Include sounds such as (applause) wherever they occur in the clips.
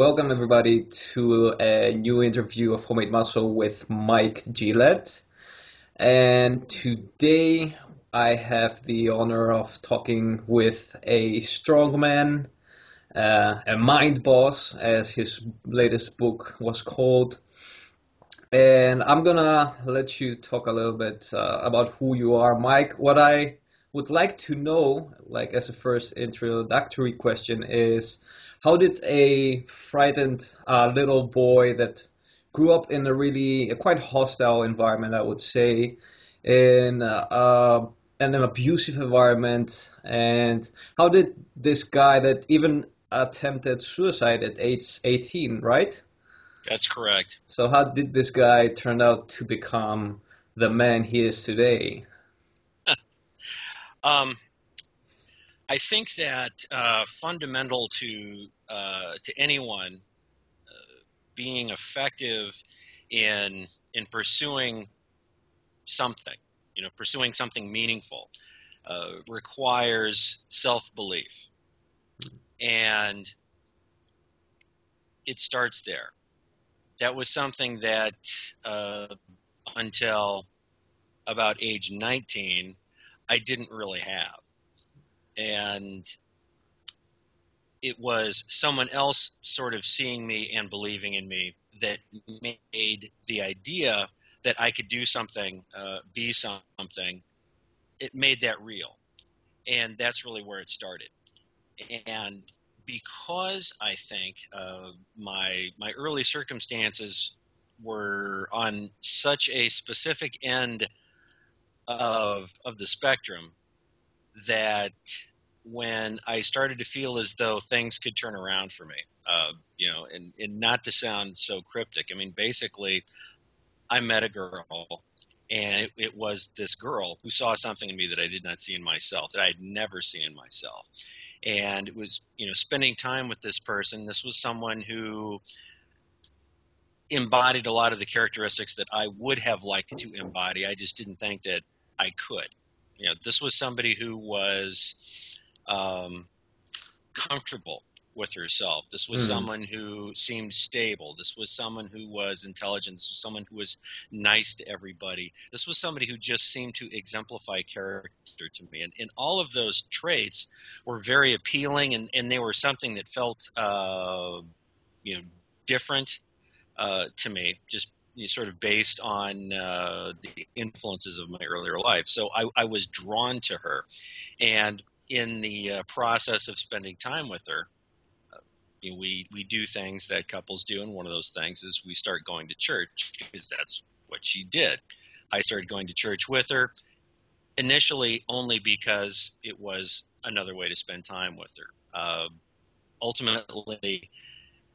welcome everybody to a new interview of Homemade Muscle with Mike Gillette. And today I have the honor of talking with a strongman, uh, a mind boss, as his latest book was called. And I'm gonna let you talk a little bit uh, about who you are, Mike. What I would like to know, like as a first introductory question, is how did a frightened uh, little boy that grew up in a really a quite hostile environment, I would say, in uh, an abusive environment, and how did this guy that even attempted suicide at age 18, right? That's correct. So how did this guy turn out to become the man he is today? (laughs) um, I think that uh, fundamental to uh, to anyone uh, being effective in in pursuing something, you know, pursuing something meaningful, uh, requires self belief, and it starts there. That was something that uh, until about age 19, I didn't really have and it was someone else sort of seeing me and believing in me that made the idea that I could do something, uh, be something, it made that real. And that's really where it started. And because I think uh, my my early circumstances were on such a specific end of of the spectrum that when I started to feel as though things could turn around for me, uh, you know, and, and not to sound so cryptic. I mean, basically, I met a girl, and it, it was this girl who saw something in me that I did not see in myself, that I had never seen in myself. And it was, you know, spending time with this person. This was someone who embodied a lot of the characteristics that I would have liked to embody. I just didn't think that I could. You know, this was somebody who was um, comfortable with herself. This was mm. someone who seemed stable. This was someone who was intelligent. This was someone who was nice to everybody. This was somebody who just seemed to exemplify character to me. And, and all of those traits were very appealing, and, and they were something that felt, uh, you know, different uh, to me, just you know, sort of based on uh, the influences of my earlier life. So I, I was drawn to her, and in the uh, process of spending time with her, uh, you know, we we do things that couples do, and one of those things is we start going to church because that's what she did. I started going to church with her initially only because it was another way to spend time with her. Uh, ultimately,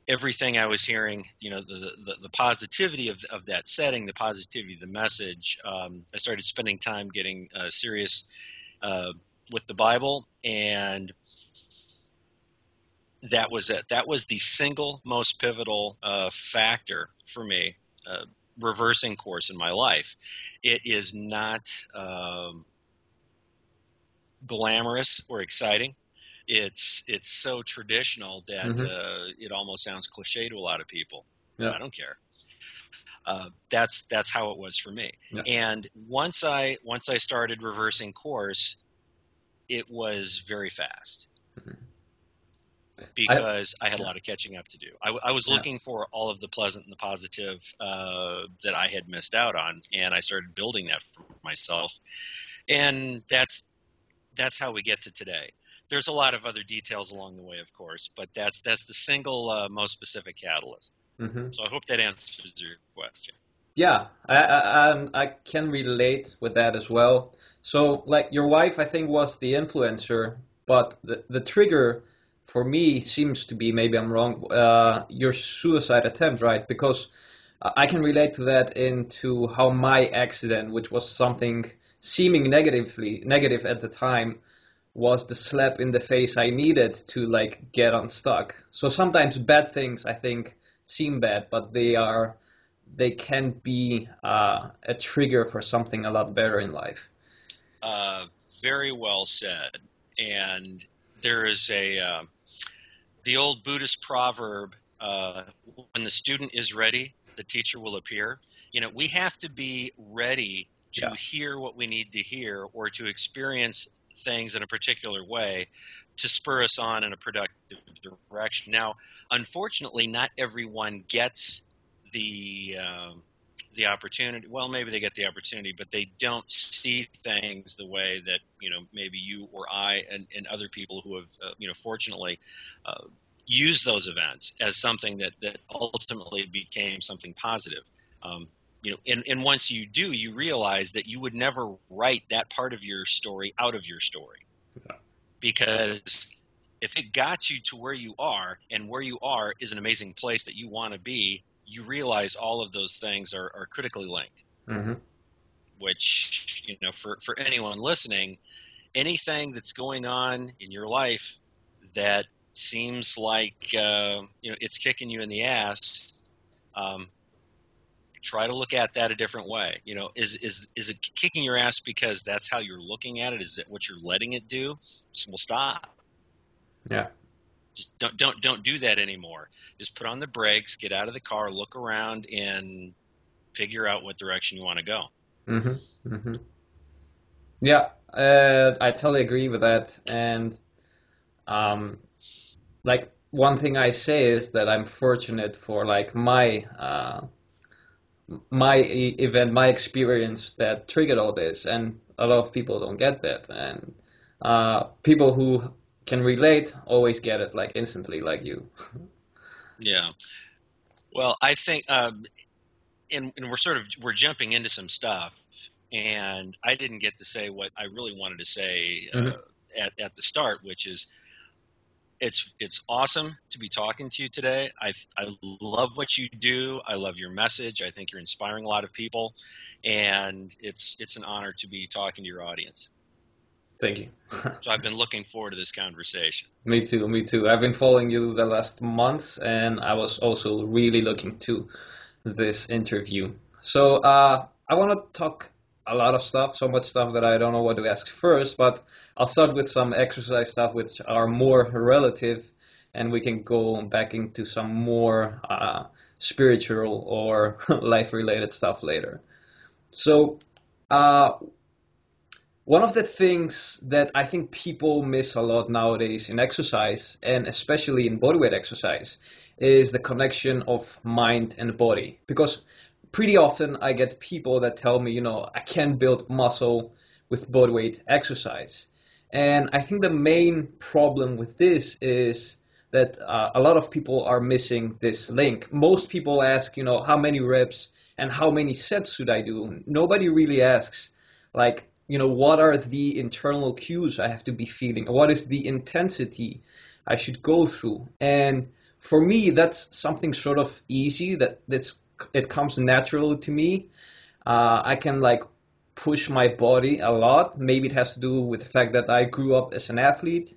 everything I was hearing, you know, the, the, the, positivity of, of that setting, the positivity of the message, um, I started spending time getting uh, serious uh, with the Bible, and that was it. That was the single most pivotal uh, factor for me, uh, reversing course in my life. It is not um, glamorous or exciting. It's it's so traditional that mm-hmm. uh, it almost sounds cliche to a lot of people. Yeah. I don't care. Uh, that's that's how it was for me. Yeah. And once I once I started reversing course, it was very fast mm-hmm. because I, I had a lot of catching up to do. I, I was looking yeah. for all of the pleasant and the positive uh, that I had missed out on, and I started building that for myself. And that's that's how we get to today. There's a lot of other details along the way, of course, but that's that's the single uh, most specific catalyst. Mm-hmm. So I hope that answers your question. Yeah, I, I I can relate with that as well. So like your wife, I think was the influencer, but the the trigger for me seems to be maybe I'm wrong. Uh, your suicide attempt, right? Because I can relate to that into how my accident, which was something seeming negatively negative at the time, was the slap in the face I needed to like get unstuck. So sometimes bad things I think seem bad, but they are they can be uh, a trigger for something a lot better in life. Uh, very well said. And there is a uh, the old Buddhist proverb uh, when the student is ready, the teacher will appear. You know, we have to be ready to yeah. hear what we need to hear or to experience things in a particular way to spur us on in a productive direction. Now, unfortunately, not everyone gets the um, the opportunity. Well, maybe they get the opportunity, but they don't see things the way that you know maybe you or I and, and other people who have uh, you know fortunately uh, used those events as something that that ultimately became something positive. Um, you know, and, and once you do, you realize that you would never write that part of your story out of your story, yeah. because if it got you to where you are, and where you are is an amazing place that you want to be, you realize all of those things are, are critically linked. Mm-hmm. Which you know, for for anyone listening, anything that's going on in your life that seems like uh, you know it's kicking you in the ass, um, try to look at that a different way. You know, is is is it kicking your ass because that's how you're looking at it? Is it what you're letting it do? So we'll stop. Yeah. Just don't don't don't do that anymore. Just put on the brakes, get out of the car, look around, and figure out what direction you want to go. Mm-hmm. Mm-hmm. Yeah, uh, I totally agree with that. And um, like one thing I say is that I'm fortunate for like my uh, my event, my experience that triggered all this, and a lot of people don't get that, and uh, people who can relate always get it like instantly, like you. yeah. Well, I think, um, and, and we're sort of we're jumping into some stuff, and I didn't get to say what I really wanted to say uh, mm-hmm. at at the start, which is it's it's awesome to be talking to you today. I I love what you do. I love your message. I think you're inspiring a lot of people, and it's it's an honor to be talking to your audience. Thank you. (laughs) so I've been looking forward to this conversation. Me too. Me too. I've been following you the last months, and I was also really looking to this interview. So uh, I want to talk a lot of stuff, so much stuff that I don't know what to ask first, but I'll start with some exercise stuff which are more relative, and we can go back into some more uh, spiritual or (laughs) life related stuff later. So, uh, one of the things that I think people miss a lot nowadays in exercise, and especially in bodyweight exercise, is the connection of mind and body. Because pretty often I get people that tell me, you know, I can't build muscle with bodyweight exercise. And I think the main problem with this is that uh, a lot of people are missing this link. Most people ask, you know, how many reps and how many sets should I do? Nobody really asks, like, you know, what are the internal cues I have to be feeling? What is the intensity I should go through? And for me, that's something sort of easy that that's it comes naturally to me. Uh, I can like push my body a lot. Maybe it has to do with the fact that I grew up as an athlete.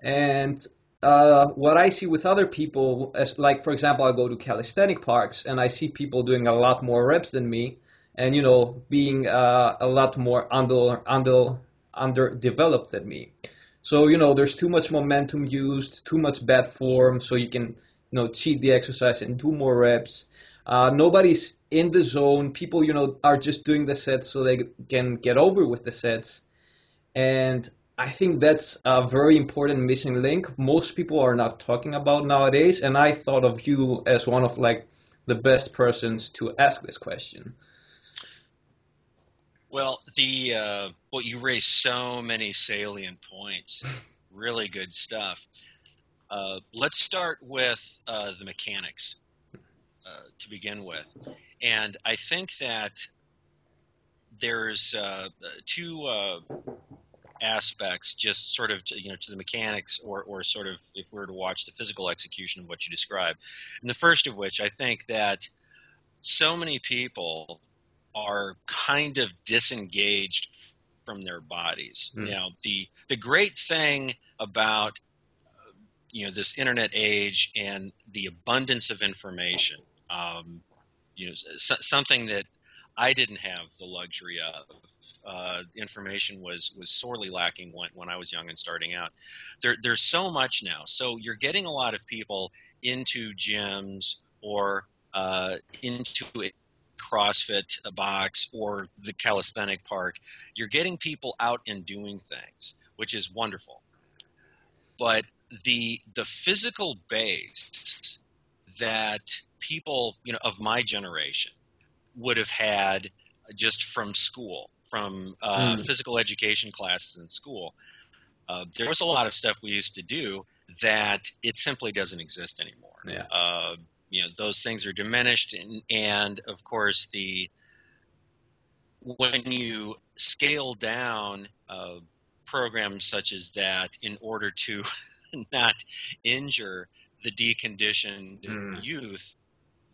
And uh, what I see with other people, as like for example, I go to calisthenic parks and I see people doing a lot more reps than me, and you know being uh, a lot more under under underdeveloped than me. So you know there's too much momentum used, too much bad form, so you can you know cheat the exercise and do more reps. Uh, nobody's in the zone. People, you know, are just doing the sets so they can get over with the sets. And I think that's a very important missing link. Most people are not talking about nowadays. And I thought of you as one of like the best persons to ask this question. Well, the uh, well, you raised so many salient points. really good stuff. Uh, let's start with uh, the mechanics. Uh, to begin with. And I think that there's uh, two uh, aspects, just sort of to, you know to the mechanics, or or sort of if we were to watch the physical execution of what you described. And the first of which, I think that so many people are kind of disengaged from their bodies. Mm. Now, the the great thing about you know this internet age and the abundance of information um, you know, something that I didn't have the luxury of. Uh, information was was sorely lacking when, when I was young and starting out. There, there's so much now. So you're getting a lot of people into gyms or uh, into CrossFit box or the calisthenic park. You're getting people out and doing things, which is wonderful. But the the physical base that people you know of my generation would have had just from school, from uh, mm. physical education classes in school. Uh, there was a lot of stuff we used to do that it simply doesn't exist anymore. Yeah. Uh, you know, those things are diminished, and, and of course the when you scale down uh, programs such as that in order to (laughs) not injure the deconditioned mm. youth,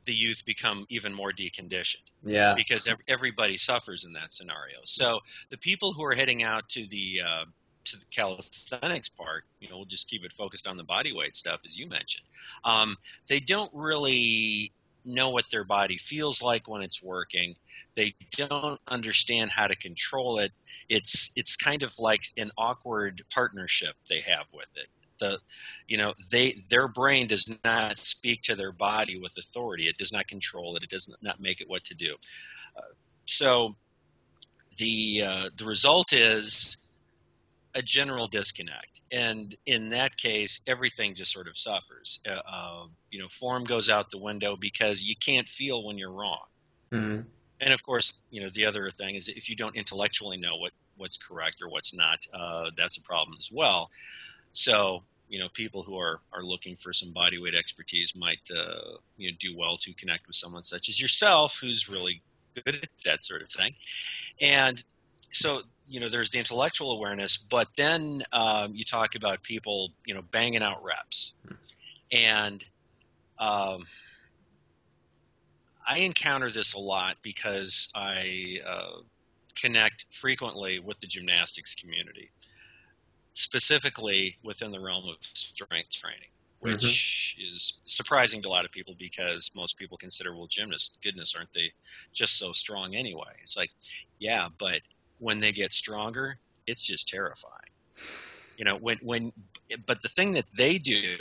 the youth become even more deconditioned. Yeah. Because everybody suffers in that scenario. So the people who are heading out to the uh, to the calisthenics part, you know, we'll just keep it focused on the body weight stuff, as you mentioned. Um, they don't really know what their body feels like when it's working. They don't understand how to control it. It's it's kind of like an awkward partnership they have with it. The, you know, they their brain does not speak to their body with authority. It does not control it. It does not make it what to do. Uh, so the uh, the result is a general disconnect. And in that case, everything just sort of suffers. Uh, uh, you know, form goes out the window because you can't feel when you're wrong. Mm-hmm. And of course, you know, the other thing is if you don't intellectually know what, what's correct or what's not, uh, that's a problem as well. So, you know, people who are, are looking for some body weight expertise might, uh, you know, do well to connect with someone such as yourself who's really good at that sort of thing. And so you know there's the intellectual awareness but then um, you talk about people you know banging out reps and um, i encounter this a lot because i uh, connect frequently with the gymnastics community specifically within the realm of strength training which mm-hmm. is surprising to a lot of people because most people consider well gymnasts goodness aren't they just so strong anyway it's like yeah but when they get stronger, it's just terrifying. You know, when when but the thing that they do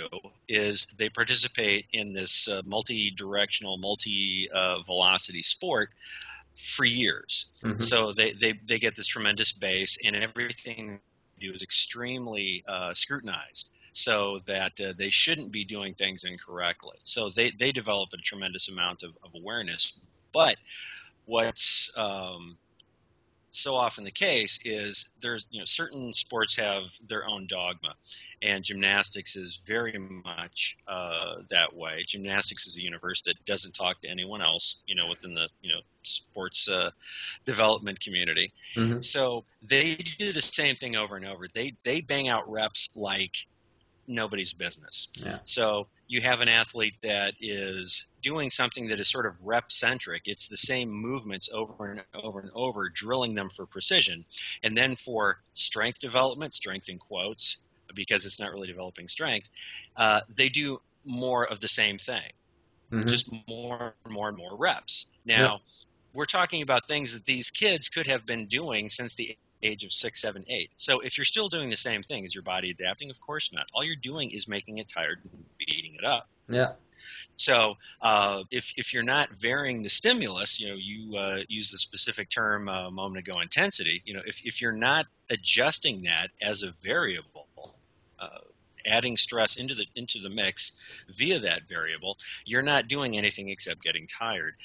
is they participate in this uh, multi-directional, multi-velocity uh, sport for years. Mm-hmm. So they, they they get this tremendous base, and everything they do is extremely uh, scrutinized so that uh, they shouldn't be doing things incorrectly. So they, they develop a tremendous amount of, of awareness. But what's um, so often the case is there's you know certain sports have their own dogma and gymnastics is very much uh, that way. Gymnastics is a universe that doesn't talk to anyone else you know within the you know sports uh, development community. Mm-hmm. so they do the same thing over and over. They they bang out reps like nobody's business. Yeah. So you have an athlete that is doing something that is sort of rep centric. It's the same movements over and over and over, drilling them for precision. And then for strength development, strength in quotes, because it's not really developing strength, uh, they do more of the same thing, mm-hmm. just more and more and more reps. Now, yep. we're talking about things that these kids could have been doing since the age of six, seven, eight. So if you're still doing the same thing, is your body adapting? Of course not. All you're doing is making it tired and beating it up. Yeah. So uh, if if you're not varying the stimulus, you know, you uh, use the specific term uh, a moment ago, intensity. You know, if if you're not adjusting that as a variable, uh, adding stress into the into the mix via that variable, you're not doing anything except getting tired.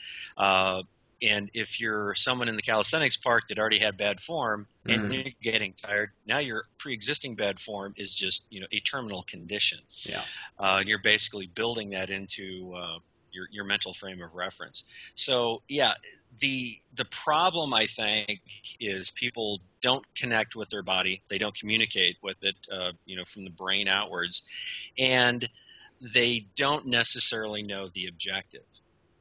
And if you're someone in the calisthenics park that already had bad form and mm-hmm. you're getting tired, now your pre-existing bad form is just you know a terminal condition. Yeah, uh, you're basically building that into uh, your your mental frame of reference. So yeah, the the problem I think is people don't connect with their body, they don't communicate with it, uh, you know, from the brain outwards, and they don't necessarily know the objective.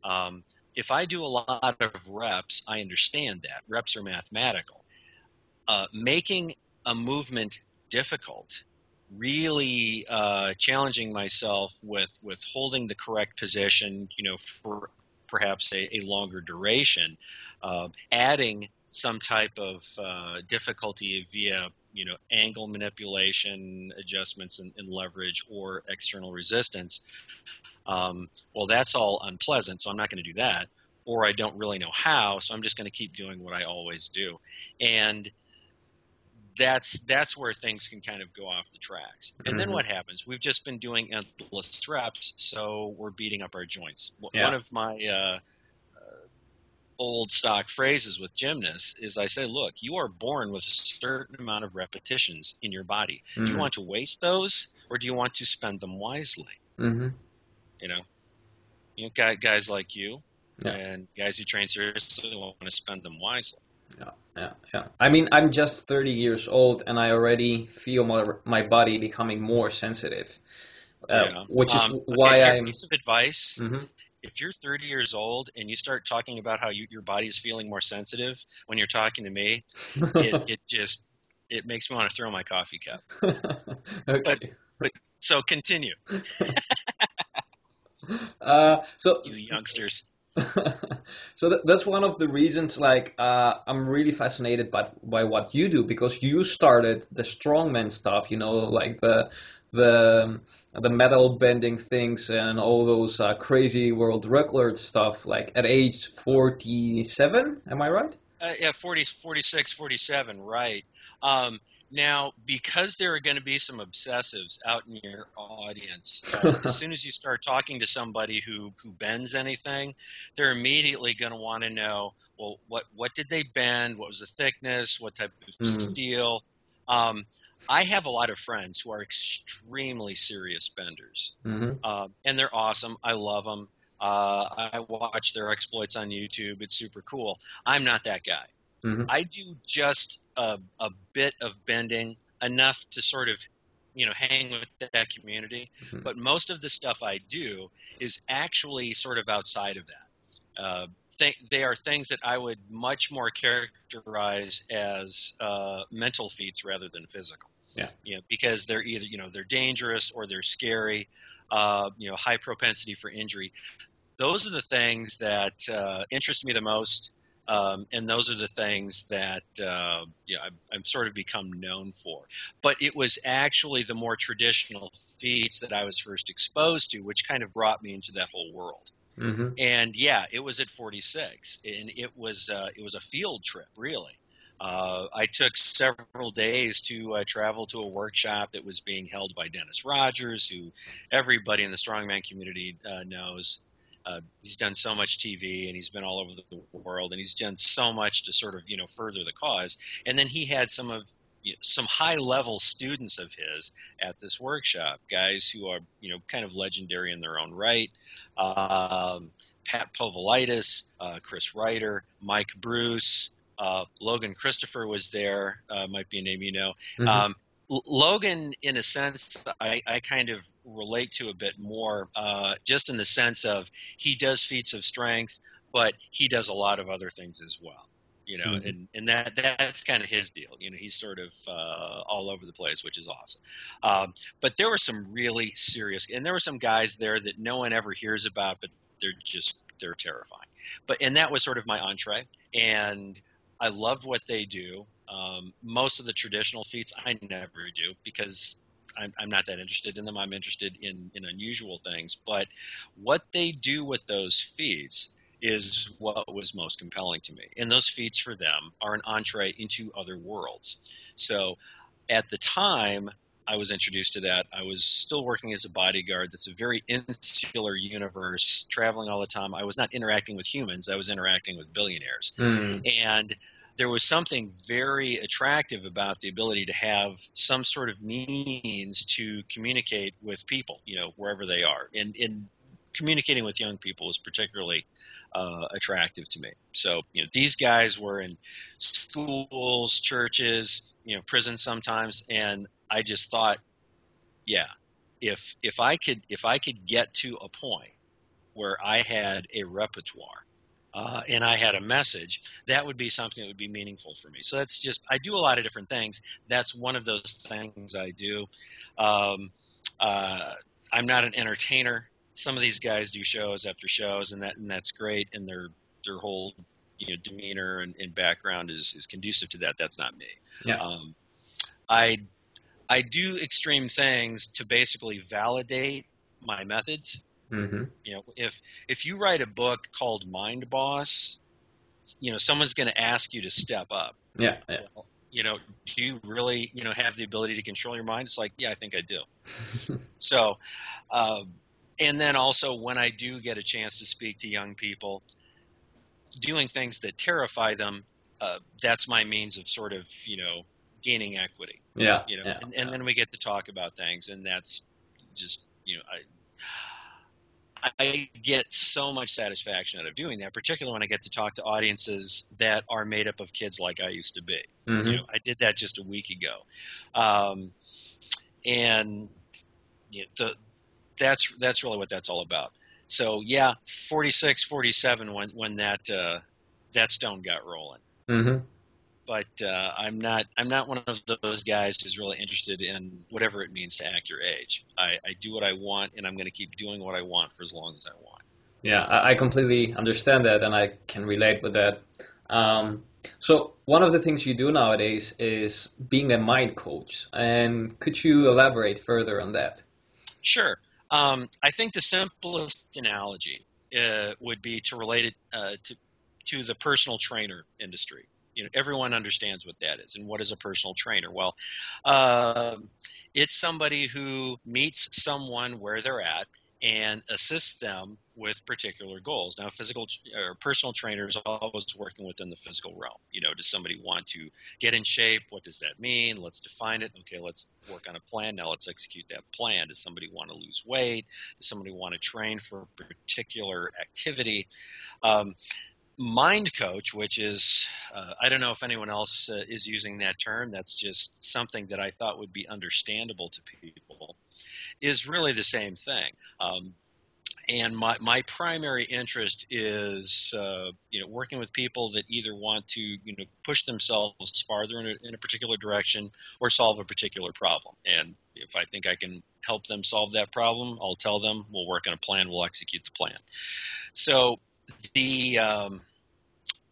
Um, if I do a lot of reps, I understand that. Reps are mathematical. Uh, making a movement difficult, really uh, challenging myself with, with holding the correct position, you know, for perhaps a, a longer duration, uh, adding some type of uh, difficulty via you know angle manipulation adjustments and leverage or external resistance Um, well, that's all unpleasant, so I'm not going to do that. Or I don't really know how, so I'm just going to keep doing what I always do. And that's that's where things can kind of go off the tracks. And mm-hmm. then what happens? We've just been doing endless reps, so we're beating up our joints. Yeah. One of my uh, old stock phrases with gymnasts is I say, look, you are born with a certain amount of repetitions in your body. Mm-hmm. Do you mm-hmm. want to waste those or do you want to spend them wisely? Mm-hmm. You know, you know, guys like you yeah. and guys who train seriously want to spend them wisely. Yeah, yeah, yeah. I mean, I'm just 30 years old and I already feel my, my body becoming more sensitive. Uh, yeah. Which is um, why okay, I'm. Piece of advice: mm-hmm if you're 30 years old and you start talking about how you, your body is feeling more sensitive when you're talking to me, it, (laughs) it just it makes me want to throw my coffee cup. (laughs) okay. But, but so continue. (laughs) (laughs) uh, so you youngsters. (laughs) so th- that's one of the reasons like uh, i'm really fascinated by, by what you do because you started the strongman stuff you know like the the the metal bending things and all those uh, crazy world record stuff like at age 47 am i right? Uh, yeah 40 46 47 right. Um, now because there are going to be some obsessives out in your audience uh, as (laughs) soon as you start talking to somebody who who bends anything they're immediately going to want to know well what what did they bend what was the thickness what type of mm. steel um, I have a lot of friends who are extremely serious benders, mm-hmm. uh, and they're awesome. I love them. Uh, I watch their exploits on YouTube. It's super cool. I'm not that guy. Mm-hmm. I do just a, a, bit of bending, enough to sort of, you know, hang with that community. Mm-hmm. But most of the stuff I do is actually sort of outside of that. Uh, th- they are things that I would much more characterize as uh, mental feats rather than physical. Yeah. You know, because they're either you know they're dangerous or they're scary. Uh, you know, high propensity for injury. Those are the things that uh, interest me the most. Um, and those are the things that uh, yeah, I've, I've, sort of become known for. But it was actually the more traditional feats that I was first exposed to, which kind of brought me into that whole world. Mm-hmm. And yeah, it was at 46, and it was uh, it was a field trip, really. Uh, I took several days to uh, travel to a workshop that was being held by Dennis Rogers, who everybody in the strongman community uh, knows. Uh, he's done so much TV and he's been all over the world and he's done so much to sort of you know further the cause. And then he had some of you know, some high level students of his at this workshop, guys who are you know kind of legendary in their own right. Um, Pat Povilaitis, uh, Chris Rider, Mike Bruce, uh, Logan Christopher was there. Uh, might be a name you know. Mm-hmm. Um, Logan, in a sense, I, I, kind of relate to a bit more, uh, just in the sense of he does feats of strength, but he does a lot of other things as well you know, mm-hmm. and, and that that's kind of his deal. You know, he's sort of uh, all over the place, which is awesome. Um, but there were some really serious, and there were some guys there that no one ever hears about, but they're just they're terrifying. But and that was sort of my entree, and I loved what they do. Um, most of the traditional feats I never do because I'm, I'm, not that interested in them. I'm interested in, in unusual things. But what they do with those feats is what was most compelling to me. And those feats for them are an entree into other worlds. So at the time I was introduced to that, I was still working as a bodyguard. That's a very insular universe, traveling all the time. I was not interacting with humans, I was interacting with billionaires. Mm. And there was something very attractive about the ability to have some sort of means to communicate with people, you know, wherever they are. And, and communicating with young people is particularly uh, attractive to me. So, you know, these guys were in schools, churches, you know, prisons sometimes, and I just thought, yeah, if if I could if I could get to a point where I had a repertoire uh, and I had a message, that would be something that would be meaningful for me. So that's just I do a lot of different things. That's one of those things I do. Um, uh, I'm not an entertainer some of these guys do shows after shows, and that and that's great, and their their whole you know demeanor and, and background is is conducive to that. That's not me. Yeah. Um, I I do extreme things to basically validate my methods Mm-hmm. You know, if if you write a book called Mind Boss, you know, someone's going to ask you to step up. Yeah. yeah. Well, you know, do you really, you know, have the ability to control your mind? It's like, yeah, I think I do. (laughs) so, um, and then also when I do get a chance to speak to young people, doing things that terrify them, uh, that's my means of sort of, you know, gaining equity. Yeah. You know, yeah, and, and yeah. then we get to talk about things, and that's just, you know, I. I get so much satisfaction out of doing that, particularly when I get to talk to audiences that are made up of kids like I used to be. Mhm. You know, I did that just a week ago, um, and you know, the, that's that's really what that's all about. So yeah, 46, 47 when when that uh, that stone got rolling. Mhm. But uh, I'm not I'm not one of those guys who's really interested in whatever it means to act your age. I, I do what I want, and I'm going to keep doing what I want for as long as I want. Yeah, I I completely understand that, and I can relate with that. Um, so one of the things you do nowadays is being a mind coach, and could you elaborate further on that? Sure. Um, I think the simplest analogy uh, would be to relate it uh, to to the personal trainer industry. You know, everyone understands what that is, and what is a personal trainer? Well, um it's somebody who meets someone where they're at and assists them with particular goals. Now, physical or personal trainers always working within the physical realm. You know, does somebody want to get in shape? What does that mean? Let's define it. Okay, let's work on a plan. Now, let's execute that plan. Does somebody want to lose weight? Does somebody want to train for a particular activity? Um, mind coach, which is, uh, I don't know if anyone else uh, is using that term. That's just something that I thought would be understandable to people, is really the same thing. Um, and my, my primary interest is uh, you know working with people that either want to you know push themselves farther in a, in a particular direction or solve a particular problem and if I think I can help them solve that problem I'll tell them we'll work on a plan we'll execute the plan so the um,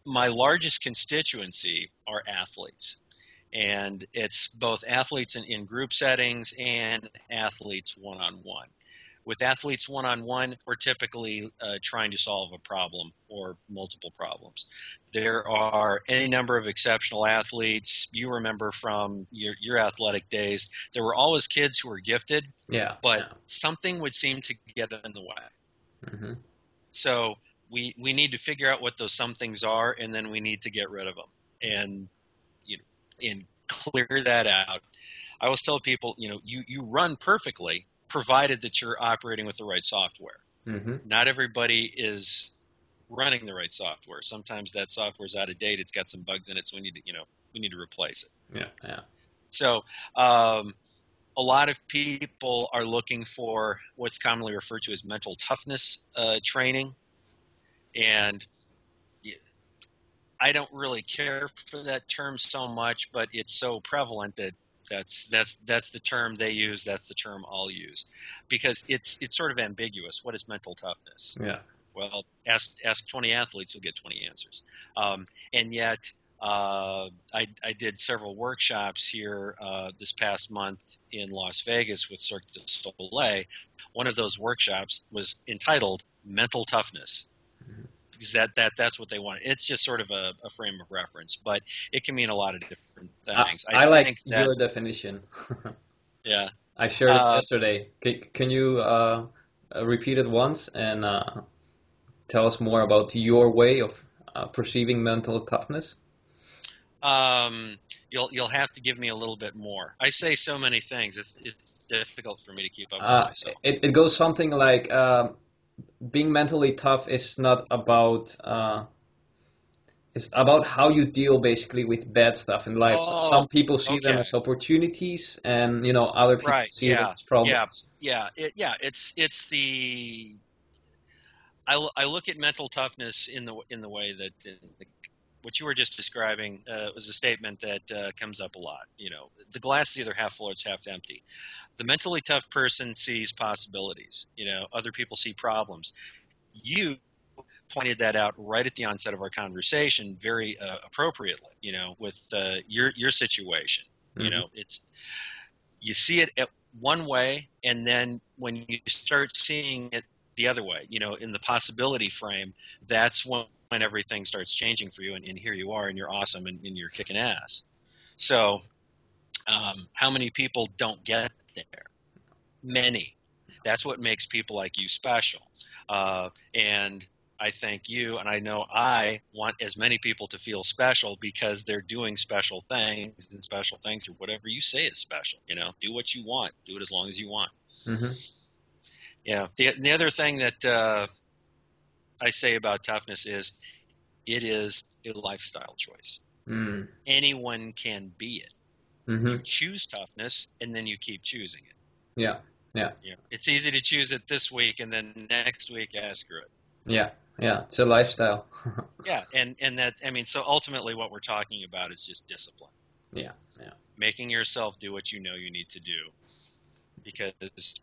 my largest constituency are athletes and it's both athletes in, in group settings and athletes one-on-one with athletes one on one, we're typically uh, trying to solve a problem or multiple problems. There are any number of exceptional athletes. You remember from your, your athletic days, there were always kids who were gifted, Yeah. but yeah. something would seem to get in the way. hmm So we, we need to figure out what those some things are, and then we need to get rid of them and you know, and clear that out. I always tell people, you know, you, you run perfectly provided that you're operating with the right software. hmm Not everybody is running the right software. Sometimes that software is out of date. It's got some bugs in it, so we need to, you know, we need to replace it. Yeah. Yeah. So, um, a lot of people are looking for what's commonly referred to as mental toughness uh, training, and I don't really care for that term so much, but it's so prevalent that that's that's that's the term they use. That's the term I'll use because it's it's sort of ambiguous. What is mental toughness? Yeah. Well, ask ask 20 athletes, you'll get 20 answers. Um, and yet, uh, I, I did several workshops here uh, this past month in Las Vegas with Cirque du Soleil. One of those workshops was entitled "Mental Toughness." Because that, that that's what they want. It's just sort of a, a frame of reference, but it can mean a lot of different I, things. I like that, your definition. (laughs) yeah. I shared it Uh, yesterday. Can, can you uh, repeat it once and uh, tell us more about your way of uh, perceiving mental toughness? Um, you'll you'll have to give me a little bit more. I say so many things. It's it's difficult for me to keep up with Uh, myself. it, it goes something like um, being mentally tough is not about uh, it's about how you deal basically with bad stuff in life. Oh, Some people see them as opportunities, and you know other people Right, see them as problems. Yeah, it, yeah. It's it's the I, I look at mental toughness in the in the way that uh, what you were just describing uh, was a statement that uh, comes up a lot. You know, the glass is either half full or it's half empty. The mentally tough person sees possibilities. You know, other people see problems. You pointed that out right at the onset of our conversation, very uh, appropriately. You know, with uh, your your situation. You Mhm. know, it's you see it at one way, and then when you start seeing it the other way. You know, in the possibility frame, that's when, when everything starts changing for you, and, and here you are, and you're awesome, and, and you're kicking ass. So, um, how many people don't get there? Many. That's what makes people like you special. Uh, and I thank you, and I know I want as many people to feel special because they're doing special things, and special things or whatever you say is special. You know, do what you want, do it as long as you want. Mm-hmm. Yeah. The, the other thing that uh, I say about toughness is it is a lifestyle choice. Mm. Anyone can be it. Mm-hmm. You choose toughness, and then you keep choosing it. Yeah. Yeah. Yeah. It's easy to choose it this week, and then next week, ask screw it. Yeah. Yeah. It's a lifestyle. (laughs) Yeah, and and that I mean, so ultimately, what we're talking about is just discipline. yeah. Yeah. making yourself do what you know you need to do. Because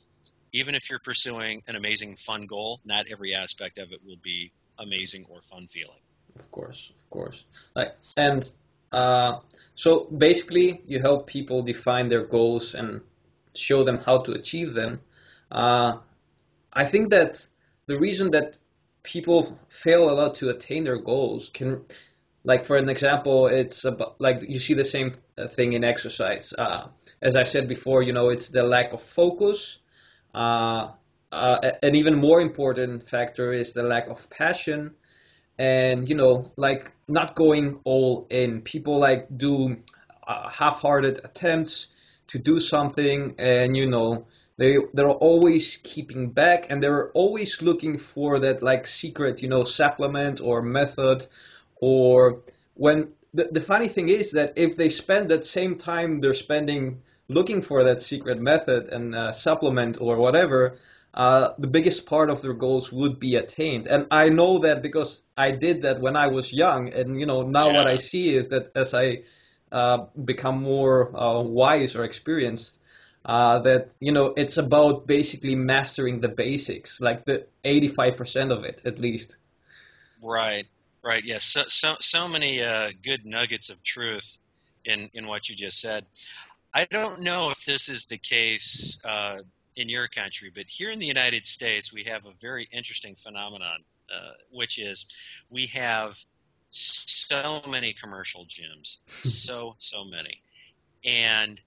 even if you're pursuing an amazing, fun goal, not every aspect of it will be amazing or fun feeling. Of course, of course. Like and uh, so basically, you help people define their goals and show them how to achieve them. Uh, I think that the reason that people fail a lot to attain their goals can, like for an example, it's about like you see the same thing in exercise. Uh, as I said before, you know, it's the lack of focus. Uh, uh, an even more important factor is the lack of passion and you know like not going all in. People like do uh, half-hearted attempts to do something and you know they they're always keeping back and they're always looking for that like secret you know supplement or method or when the, the funny thing is that if they spend that same time they're spending looking for that secret method and uh, supplement or whatever uh, the biggest part of their goals would be attained. And I know that because I did that when I was young. And, you know, now what I see is that as I uh, become more uh, wise or experienced, uh, that, you know, it's about basically mastering the basics, like the 85% of it at least. Right, right. Yes. So, so, so many uh, good nuggets of truth in, in what you just said. I don't know if this is the case uh, in your country, but here in the United States, we have a very interesting phenomenon, uh, which is we have so many commercial gyms, (laughs) so, so many. And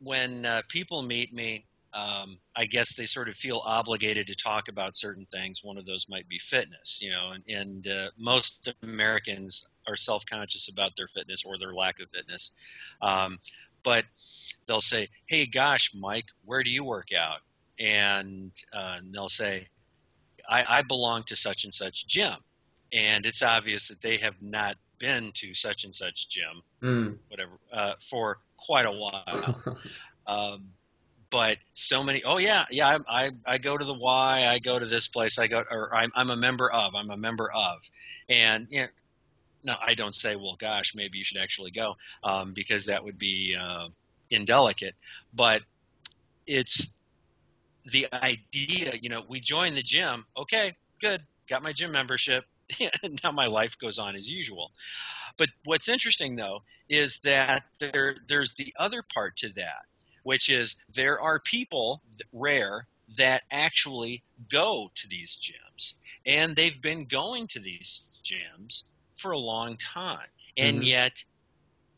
when uh, people meet me, um, I guess they sort of feel obligated to talk about certain things. One of those might be fitness, you know, and, and uh, most Americans are self conscious about their fitness or their lack of fitness. Um, but they'll say, Hey, gosh, Mike, where do you work out? And, uh, and they'll say, I, I belong to such and such gym. And it's obvious that they have not been to such and such gym, Mm. whatever, uh, for quite a while. (laughs) Um, but so many. Oh yeah, yeah. I, I I go to the Y. I go to this place. I go, or I'm I'm a member of. I'm a member of, and you know, no, I don't say. Well, gosh, maybe you should actually go, um, because that would be uh, indelicate. But it's the idea. You know, we join the gym. Okay, good. Got my gym membership. (laughs) now my life goes on as usual. But what's interesting though is that there there's the other part to that which is there are people, rare, that actually go to these gyms. And they've been going to these gyms for a long time. And Mhm. yet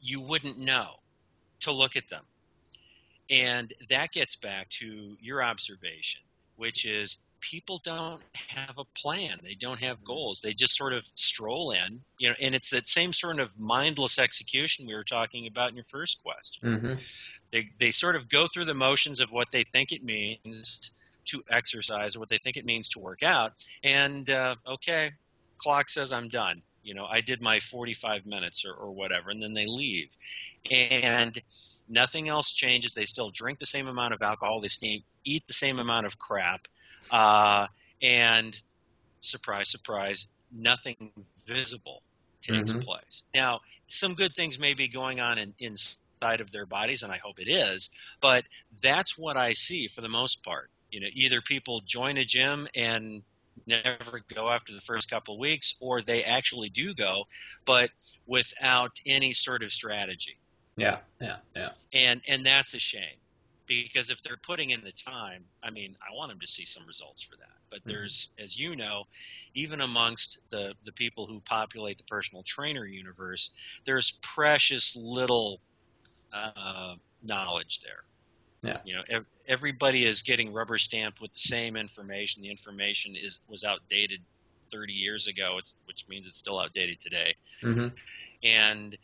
you wouldn't know to look at them. And that gets back to your observation, which is people don't have a plan. They don't have goals. They just sort of stroll in, you know, and it's that same sort of mindless execution we were talking about in your first question hmm they they sort of go through the motions of what they think it means to exercise or what they think it means to work out and uh, okay clock says i'm done you know i did my 45 minutes or, or whatever and then they leave and nothing else changes they still drink the same amount of alcohol they still eat the same amount of crap uh, and surprise surprise nothing visible takes Mhm. place now some good things may be going on in, inside of their bodies, and I hope it is. But that's what I see for the most part. You know, either people join a gym and never go after the first couple of weeks, or they actually do go, but without any sort of strategy. Yeah, yeah, yeah. And and that's a shame because if they're putting in the time, I mean, I want them to see some results for that. But Mm-hmm. there's, as you know, even amongst the the people who populate the personal trainer universe, there's precious little uh, knowledge there. Yeah. You know, ev- everybody is getting rubber stamped with the same information. The information is was outdated 30 years ago. It's which means it's still outdated today. hmm And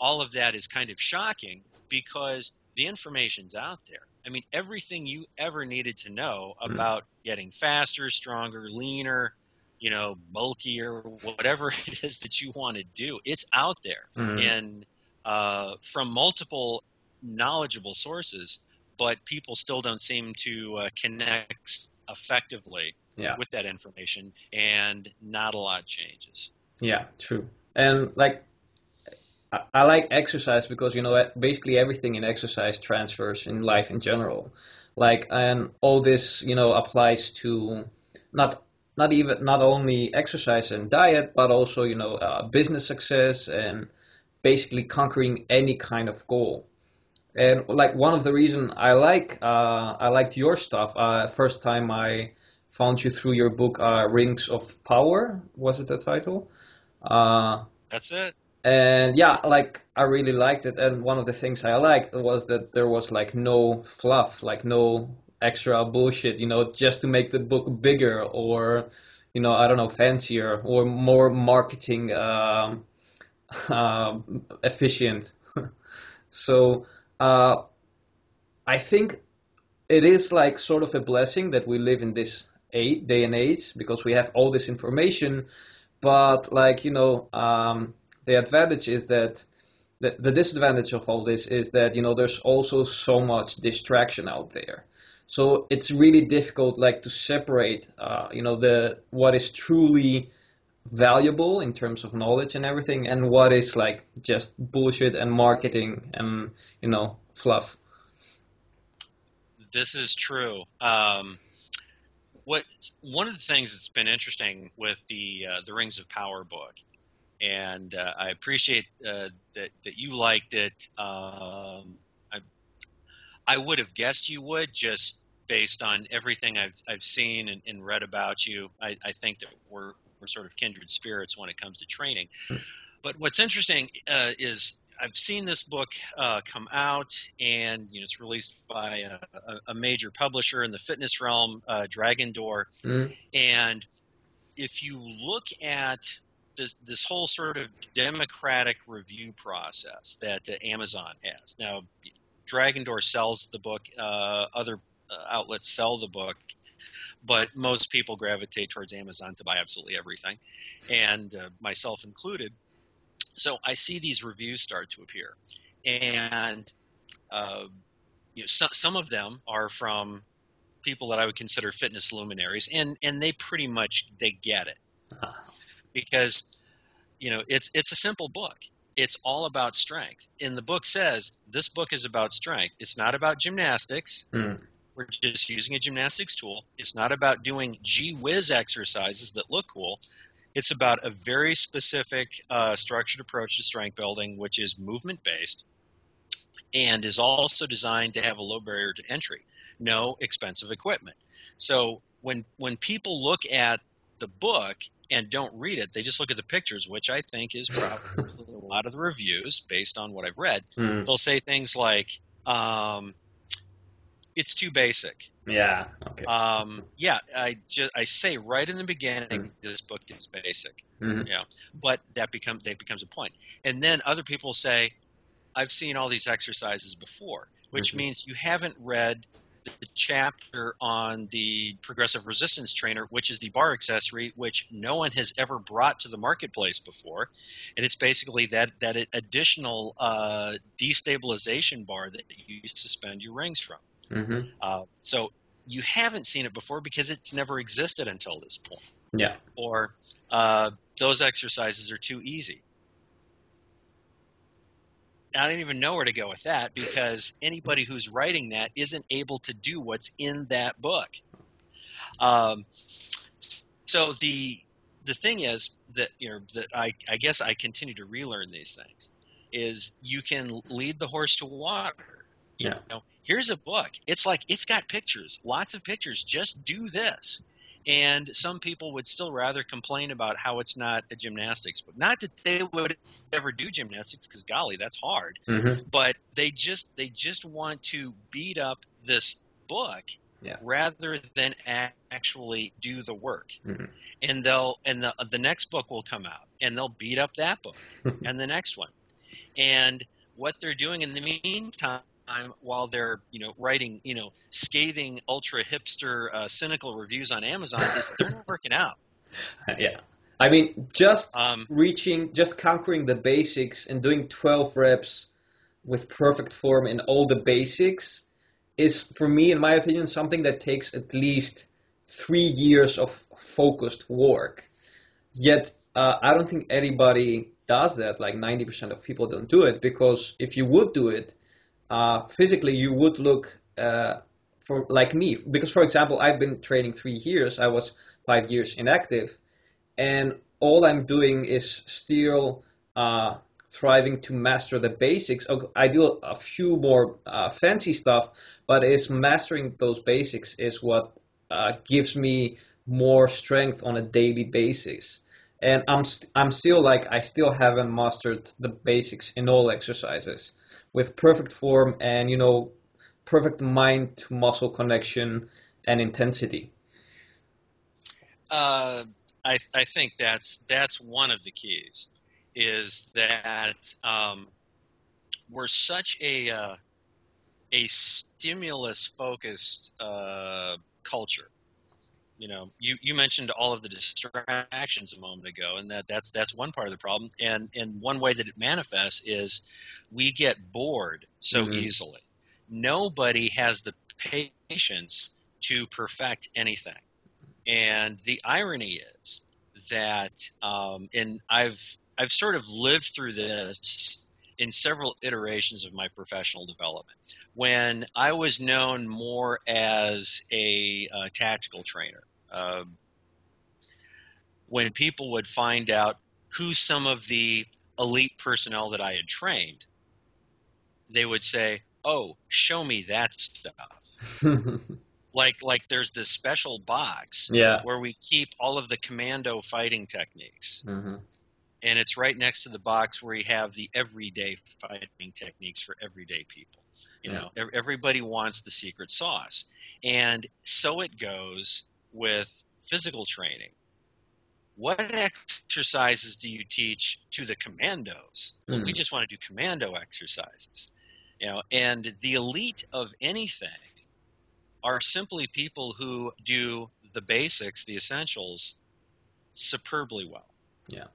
all of that is kind of shocking because the information's out there. I mean, everything you ever needed to know Mhm. about getting faster, stronger, leaner, you know, bulkier, whatever (laughs) it is that you want to do, it's out there hmm and uh, from multiple knowledgeable sources, but people still don't seem to uh, connect effectively Yeah. with that information, and not a lot changes. Yeah, true. And like, I, I like exercise because you know basically everything in exercise transfers in life in general. Like, and all this you know applies to not not even not only exercise and diet, but also you know uh, business success and basically conquering any kind of goal. And like one of the reason I like uh, I liked your stuff. Uh, first time I found you through your book uh, Rings of Power was it the title? Uh, That's it. and yeah, like I really liked it. And one of the things I liked was that there was like no fluff, like no extra bullshit, you know, just to make the book bigger or, you know, I don't know, fancier or more marketing um, (laughs) um, efficient. (laughs) so uh, I think it is like sort of a blessing that we live in this day and age because we have all this information. But like you know, um, the advantage is that the, the disadvantage of all this is that you know there's also so much distraction out there. So it's really difficult like to separate uh, you know the what is truly valuable in terms of knowledge and everything and what is like just bullshit and marketing and you know fluff. This is true. Um, what one of the things that's been interesting with the uh, the Rings of Power book, and uh, I appreciate uh, that that you liked it. Um, I I would have guessed you would just based on everything I've I've seen and, and read about you. I, I think that we're we're sort of kindred spirits when it comes to training. But what's interesting uh, is I've seen this book uh, come out, and you know it's released by a, a, major publisher in the fitness realm, uh, Dragon Door. Mm. And if you look at this this whole sort of democratic review process that uh, Amazon has now, Dragon Door sells the book. Uh, other uh, outlets sell the book. But most people gravitate towards Amazon to buy absolutely everything, and uh, myself included so I see these reviews start to appear, and uh, you know, so, some of them are from people that I would consider fitness luminaries, and and they pretty much they get it Ah. because you know it's it's a simple book. It's all about strength. And the book says this book is about strength. It's not about gymnastics. Mm. We're just using a gymnastics tool. It's not about doing gee whiz exercises that look cool. It's about a very specific uh, structured approach to strength building, which is movement based and is also designed to have a low barrier to entry, no expensive equipment. So when when people look at the book and don't read it, they just look at the pictures, which I think is probably a lot of the reviews based on what I've read. Mm. They'll say things like, um, "It's too basic." Yeah. Okay. Um, yeah, I just I say right in the beginning, this book is basic, Mhm. but that becomes that becomes a point. And then other people say, I've seen all these exercises before, which Mhm. means you haven't read the chapter on the progressive resistance trainer, which is the bar accessory, which no one has ever brought to the marketplace before, and it's basically that that additional uh, destabilization bar that you suspend your rings from. Mhm. Uh, so you haven't seen it before because it's never existed until this point. Yeah. Or uh, those exercises are too easy. I don't even know where to go with that because anybody who's writing that isn't able to do what's in that book. Um, so the the thing is that you know that I, I guess I continue to relearn these things is you can lead the horse to water. You Yeah. know, here's a book. It's like it's got pictures, lots of pictures. Just do this. And some people would still rather complain about how it's not a gymnastics book. Not that they would ever do gymnastics, because golly, that's hard. Mm-hmm. But they just they just want to beat up this book Yeah. rather than actually do the work. Mhm. And they'll and the the next book will come out, and they'll beat up that book (laughs) and the next one. And what they're doing in the meantime, while they're you know writing you know scathing ultra hipster uh, cynical reviews on Amazon, is they're not working out. (laughs) yeah. I mean, just Um, reaching, just conquering the basics and doing 12 reps with perfect form in all the basics is, for me, in my opinion, something that takes at least three years of focused work. Yet, uh, I don't think anybody does that. Like 90% of people don't do it because if you would do it, uh, physically you would look uh, for like me. Because, for example, I've been training three years. I was five years inactive, and all I'm doing is still uh, thriving to master the basics. I do a few more uh, fancy stuff, but is mastering those basics is what uh, gives me more strength on a daily basis. And I'm st- I'm still like I still haven't mastered the basics in all exercises with perfect form and you know perfect mind to muscle connection and intensity. uh, I, I think that's that's one of the keys is that um, we're such a uh, a stimulus focused uh, culture. You know, you, you mentioned all of the distractions a moment ago, and that that's that's one part of the problem. And and one way that it manifests is we get bored so Mhm. easily. Nobody has the patience to perfect anything. And the irony is that, um, and I've I've sort of lived through this in several iterations of my professional development. When I was known more as a uh, tactical trainer, uh, when people would find out who some of the elite personnel that I had trained, they would say, "Oh, show me that stuff." (laughs) Like like there's this special box yeah. where we keep all of the commando fighting techniques. hmm And it's right next to the box where you have the everyday fighting techniques for everyday people. You Yeah. know, everybody wants the secret sauce. And so it goes with physical training. What exercises do you teach to the commandos? Well, we Mhm. just want to do commando exercises. You know, and the elite of anything are simply people who do the basics, the essentials, superbly well. Yeah.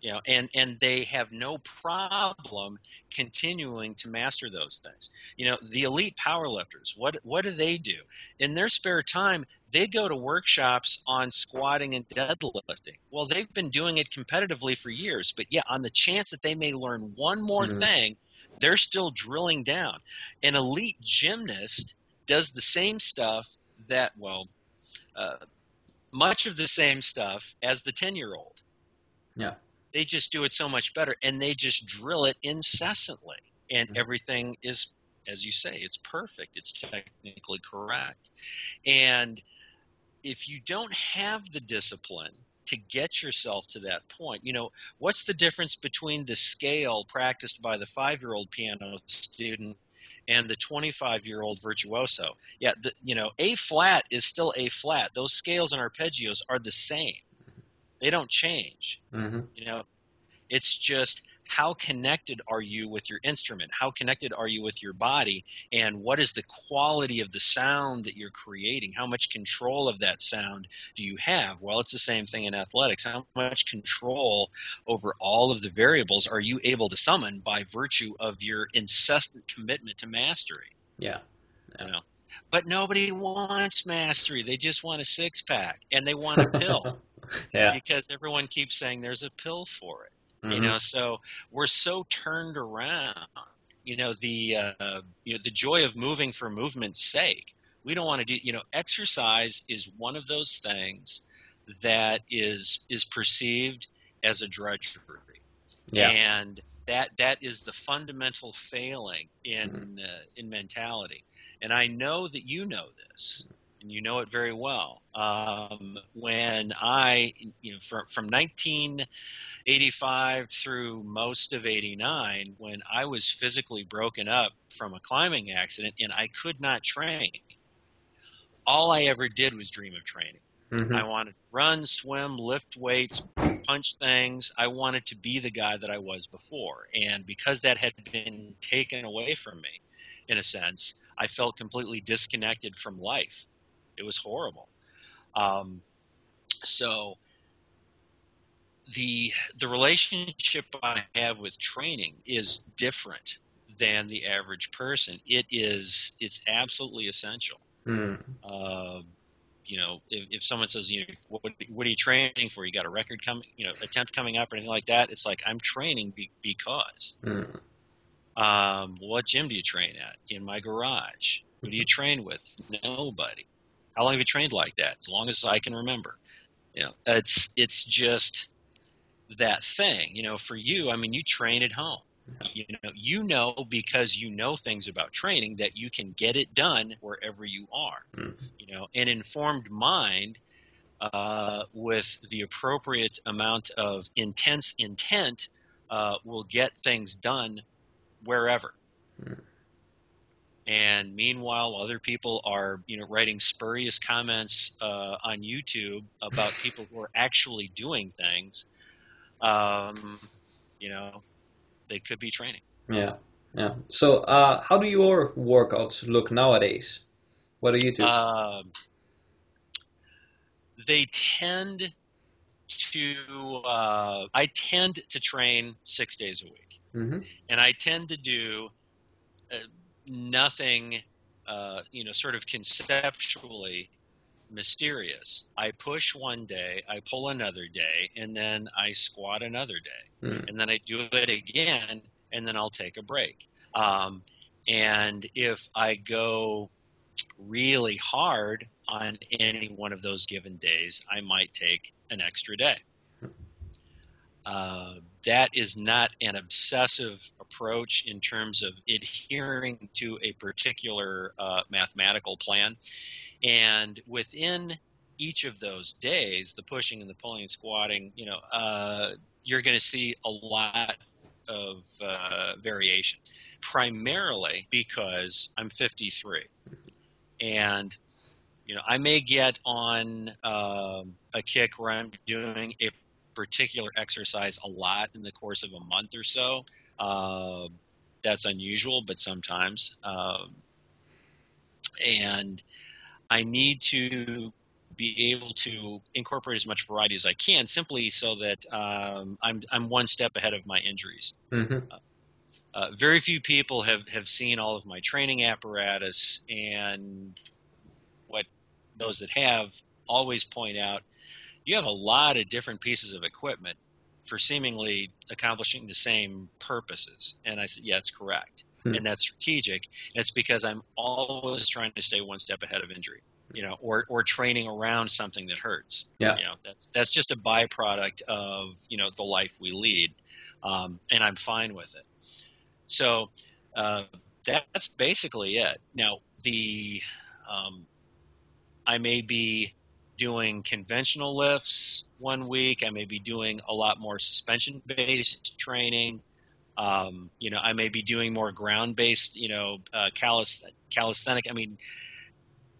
You know, and and they have no problem continuing to master those things. You know, the elite powerlifters, what what do they do? In their spare time, they go to workshops on squatting and deadlifting. Well, they've been doing it competitively for years, but yeah, on the chance that they may learn one more Mhm. thing, they're still drilling down. An elite gymnast does the same stuff that well, uh, much of the same stuff as the ten year old. Yeah. They just do it so much better, and they just drill it incessantly, and Mhm. everything is, as you say, it's perfect. It's technically correct, and if you don't have the discipline to get yourself to that point, you know, what's the difference between the scale practiced by the five year old piano student and the 25 year old virtuoso? Yeah, the, you know, A flat is still A flat. Those scales and arpeggios are the same, they don't change. hmm You know, it's just how connected are you with your instrument? How connected are you with your body? And what is the quality of the sound that you're creating? How much control of that sound do you have? Well, it's the same thing in athletics. How much control over all of the variables are you able to summon by virtue of your incessant commitment to mastery? Yeah. You know, but nobody wants mastery. They just want a six pack and they want a pill (laughs) yeah. because everyone keeps saying there's a pill for it you Mhm. know so we're so turned around you know the uh, you know the joy of moving for movement's sake we don't want to do you know exercise is one of those things that is is perceived as a drudgery Yeah. and that that is the fundamental failing in uh, in mentality and I know that you know this, and you know it very well. Um, when I, you know, from from 1985 through most of '89, when I was physically broken up from a climbing accident and I could not train, all I ever did was dream of training. Mm-hmm. I wanted to run, swim, lift weights, punch things. I wanted to be the guy that I was before. And because that had been taken away from me, in a sense, I felt completely disconnected from life. It was horrible. Um, so the the relationship I have with training is different than the average person. It is it's absolutely essential. Mm. Uh, you know, if, if someone says, you know, what, what are you training for? You got a record coming, you know, attempt coming up or anything like that. It's like I'm training be, because. Mm. Um, what gym do you train at? In my garage. Who do you train with? Nobody. How long have you trained like that? As long as I can remember. You know, it's it's just that thing. You know, for you, I mean, you train at home. You know, you know because you know things about training that you can get it done wherever you are. Mm-hmm. You know, an informed mind uh, with the appropriate amount of intense intent uh, will get things done wherever. Mm-hmm. And meanwhile, other people are, you know, writing spurious comments uh, on YouTube about (laughs) people who are actually doing things. Um, you know, they could be training. Yeah, yeah. So, uh, how do your workouts look nowadays? What do you do? Uh, they tend to. Uh, I tend to train six days a week, mm-hmm. and I tend to do uh, nothing. Uh, you know, sort of conceptually mysterious. I push one day, I pull another day, and then I squat another day, mm. and then I do it again, and then I'll take a break. Um, and if I go really hard on any one of those given days, I might take an extra day. Uh, that is not an obsessive approach in terms of adhering to a particular uh, mathematical plan. And within each of those days, the pushing and the pulling and squatting, you know, uh, you're going to see a lot of uh, variation, primarily because I'm 53. And, you know, I may get on um, a kick where I'm doing a particular exercise a lot in the course of a month or so. Uh, that's unusual, but sometimes. Um, and I need to be able to incorporate as much variety as I can, simply so that um, I'm I'm one step ahead of my injuries. Mm-hmm. Uh, uh, very few people have, have seen all of my training apparatus, and what those that have always point out, you have a lot of different pieces of equipment for seemingly accomplishing the same purposes. And I said, yeah, that's correct hmm. and that's strategic. And it's because I'm always trying to stay one step ahead of injury, you know, or or training around something that hurts. Yeah, you know, that's that's just a byproduct of you know the life we lead, um, and I'm fine with it. So uh, that's basically it. Now the um, I may be doing conventional lifts one week. I may be doing a lot more suspension based training. Um, you know, I may be doing more ground-based, you know, uh, calisthenic. I mean,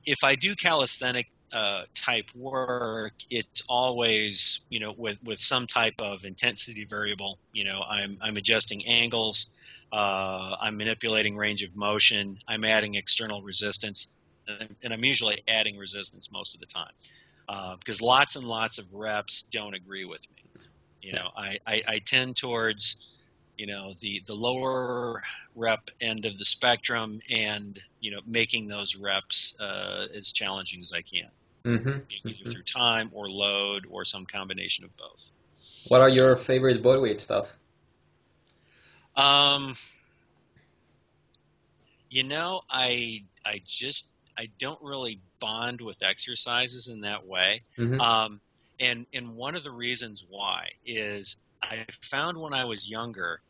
if I do calisthenic uh, type work, it's always, you know, with with some type of intensity variable. You know, I'm I'm adjusting angles. Uh, I'm manipulating range of motion. I'm adding external resistance, and I'm usually adding resistance most of the time because lots and lots of reps don't agree with me. You know, I, I, I tend towards you know the the lower rep end of the spectrum and you know making those reps uh, as challenging as I can, mm-hmm. either mm-hmm. through time or load or some combination of both. What are your favorite bodyweight stuff? Um, you know, I I just I don't really bond with exercises in that way. Mm-hmm. Um, and and one of the reasons why is I found when I was younger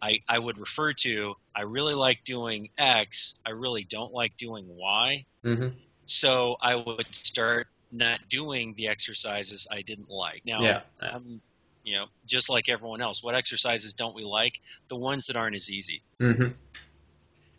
I, I would refer to I really like doing X, I really don't like doing Y. Mm-hmm. So I would start not doing the exercises I didn't like. Now, Yeah. um, you know, just like everyone else, what exercises don't we like? The ones that aren't as easy. Mm-hmm.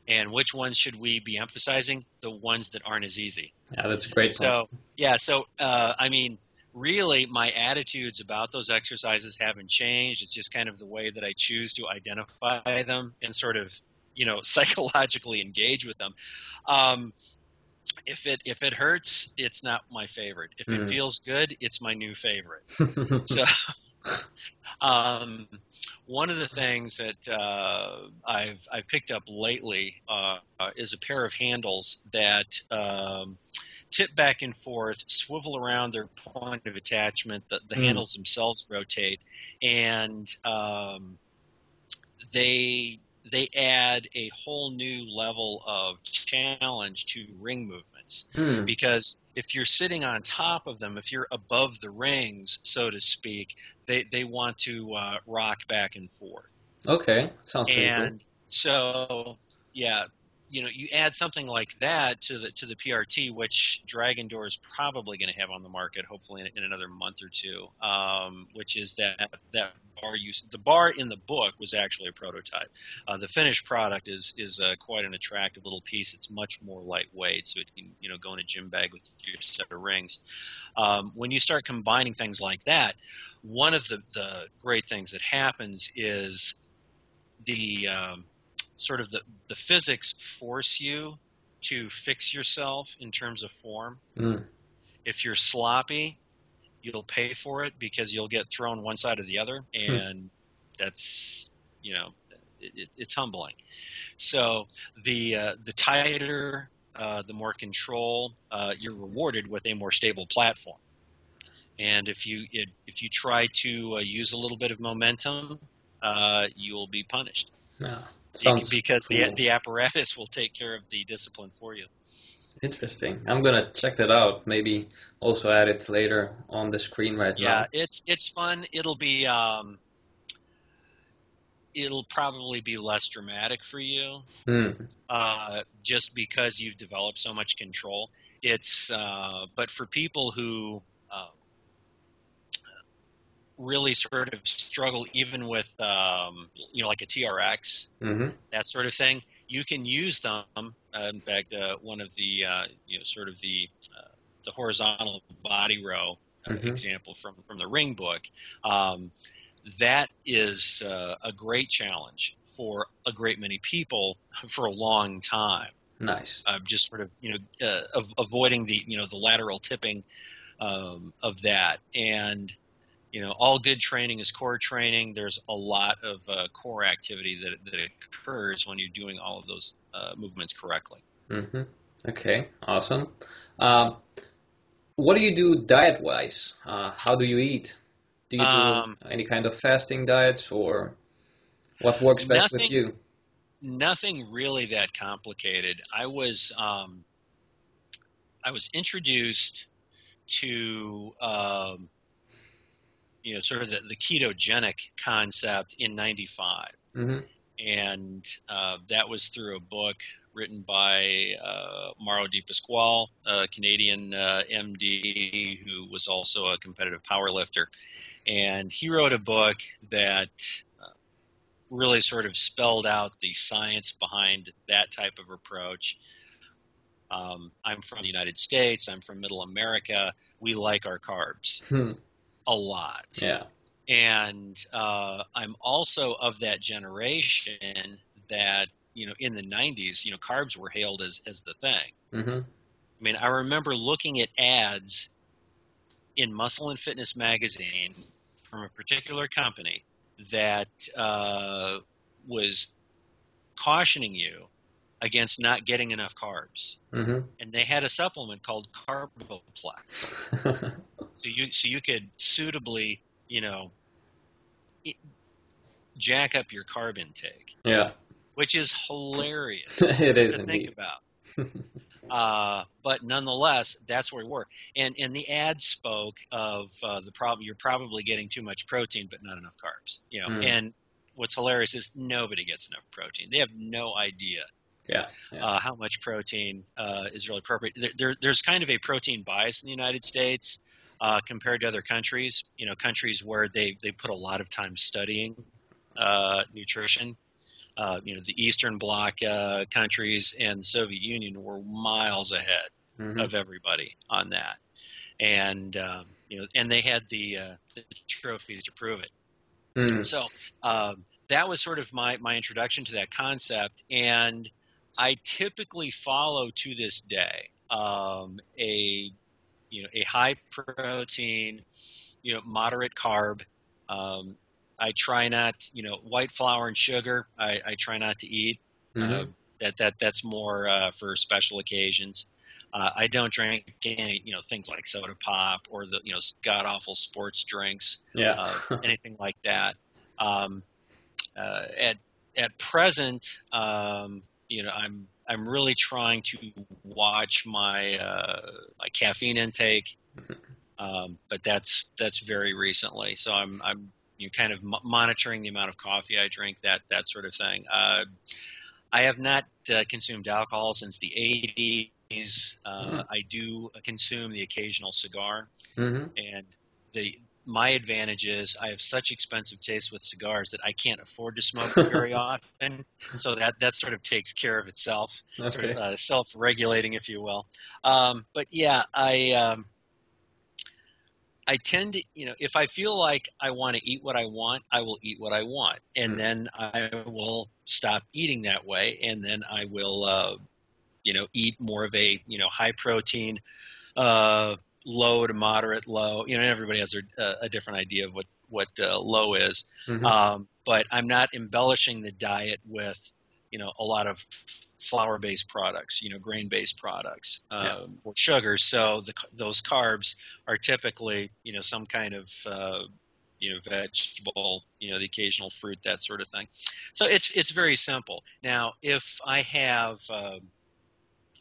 And which ones should we be emphasizing? The ones that aren't as easy. Yeah, that's a great. So point. yeah, so uh, I mean, really, my attitudes about those exercises haven't changed. It's just kind of the way that I choose to identify them and sort of, you know, (laughs) psychologically engage with them. Um, if it if it hurts, it's not my favorite. If Mhm. it feels good, it's my new favorite. (laughs) So, um, one of the things that uh, I've I've picked up lately uh, uh, is a pair of handles that um, tip back and forth, swivel around their point of attachment. The, the Mm. handles themselves rotate, and um, they they add a whole new level of challenge to ring Hmm. because if you're sitting on top of them, if you're above the rings, so to speak, they, they want to uh, rock back and forth. Okay, sounds pretty cool. And so, yeah, you know, you add something like that to the to the PRT, which Dragon Door is probably going to have on the market, hopefully in, in another month or two. Um, which is that that bar use. The bar in the book was actually a prototype. Uh, the finished product is is uh, quite an attractive little piece. It's much more lightweight, so it can you know go in a gym bag with your set of rings. Um, when you start combining things like that, one of the the great things that happens is the um, sort of the, the physics force you to fix yourself in terms of form. Mm. If you're sloppy, you'll pay for it because you'll get thrown one side or the other, and that's you know it, it, it's humbling. So the uh, the tighter, uh, the more control, uh, you're rewarded with a more stable platform. And if you it, if you try to uh, use a little bit of momentum, uh, you will be punished Yeah, sounds because cool. the the apparatus will take care of the discipline for you. Interesting. I'm gonna check that out. Maybe also add it later on the screen right Yeah, it's it's fun. It'll be um, it'll probably be less dramatic for you, now. Hmm. uh, just because you've developed so much control. It's uh, but for people who really sort of struggle, even with um, you know like a TRX, Mm-hmm. that sort of thing, you can use them. Uh, in fact, uh, one of the uh, you know sort of the uh, the horizontal body row uh, Mhm. example from from the Ring book, um, that is uh, a great challenge for a great many people for a long time. Nice. Just sort of you know uh, av- avoiding the you know the lateral tipping um, of that and you know all good training is core training there's a lot of uh, core activity that, that occurs when you're doing all of those uh, movements correctly Mm-hmm. Okay, awesome. Um, what do you do diet-wise? Uh, how do you eat? Do you do Um, any kind of fasting diets, or what works best with you? nothing really that complicated i was um, i was introduced to um, you know sort of the, the ketogenic concept in 95 Mm-hmm. and uh, that was through a book written by uh, Mauro Di Pasquale, a Canadian uh, MD who was also a competitive powerlifter. And he wrote a book that uh, really sort of spelled out the science behind that type of approach. Um, I'm from the United States, I'm from Middle America. We like our carbs Hmm. A lot Yeah. and uh, I'm also of that generation that you know in the 90s, you know, carbs were hailed as as the thing. Mm-hmm. I mean, I remember looking at ads in Muscle and Fitness magazine from a particular company that uh, was cautioning you against not getting enough carbs, Mm-hmm. and they had a supplement called Carboplex (laughs) so you so you could suitably you know jack up your carb intake yeah, which is hilarious (laughs) it is to indeed. think about (laughs) uh, but nonetheless that's where we were and and the ad spoke of uh, the problem you're probably getting too much protein but not enough carbs you know Mm. and what's hilarious is nobody gets enough protein. They have no idea Yeah. yeah. uh, how much protein uh, is really appropriate. There, there, there's kind of a protein bias in the United States uh, compared to other countries. You know, countries where they, they put a lot of time studying uh, nutrition. Uh, you know, the Eastern Bloc uh, countries and the Soviet Union were miles ahead Mhm. of everybody on that, and um, you know, and they had the, uh, the trophies to prove it. Mm. So um, that was sort of my, my introduction to that concept, and I typically follow to this day um, a you know a high protein, you know moderate carb. Um, I try not you know white flour and sugar. I, I try not to eat. Mhm. Uh, that that that's more uh, for special occasions. Uh, I don't drink any you know things like soda pop or the you know god awful sports drinks yeah. uh, (laughs) anything like that. Um, uh, at at present, um, you know, I'm I'm really trying to watch my uh, my caffeine intake, um, but that's that's very recently. So I'm I'm you know, kind of mo- monitoring the amount of coffee I drink, that that sort of thing. Uh, I have not uh, consumed alcohol since the 80s. Uh, Mhm. I do consume the occasional cigar Mhm. and the my advantage is I have such expensive taste with cigars that I can't afford to smoke very (laughs) often. So that that sort of takes care of itself, sort of uh, self-regulating, if you will. Um, but yeah, I um, I tend to, you know, if I feel like I want to eat what I want, I will eat what I want, and Mm. then I will stop eating that way, and then I will, uh, you know, eat more of a, you know, high protein, uh, low to moderate low. You know, everybody has a, a different idea of what what uh, low is, Mhm. um, but I'm not embellishing the diet with, you know, a lot of flour-based products, you know, grain-based products Yeah. um, or sugars. So the, those carbs are typically, you know, some kind of, uh, you know, vegetable, you know, the occasional fruit, that sort of thing. So it's it's very simple. Now, if I have uh,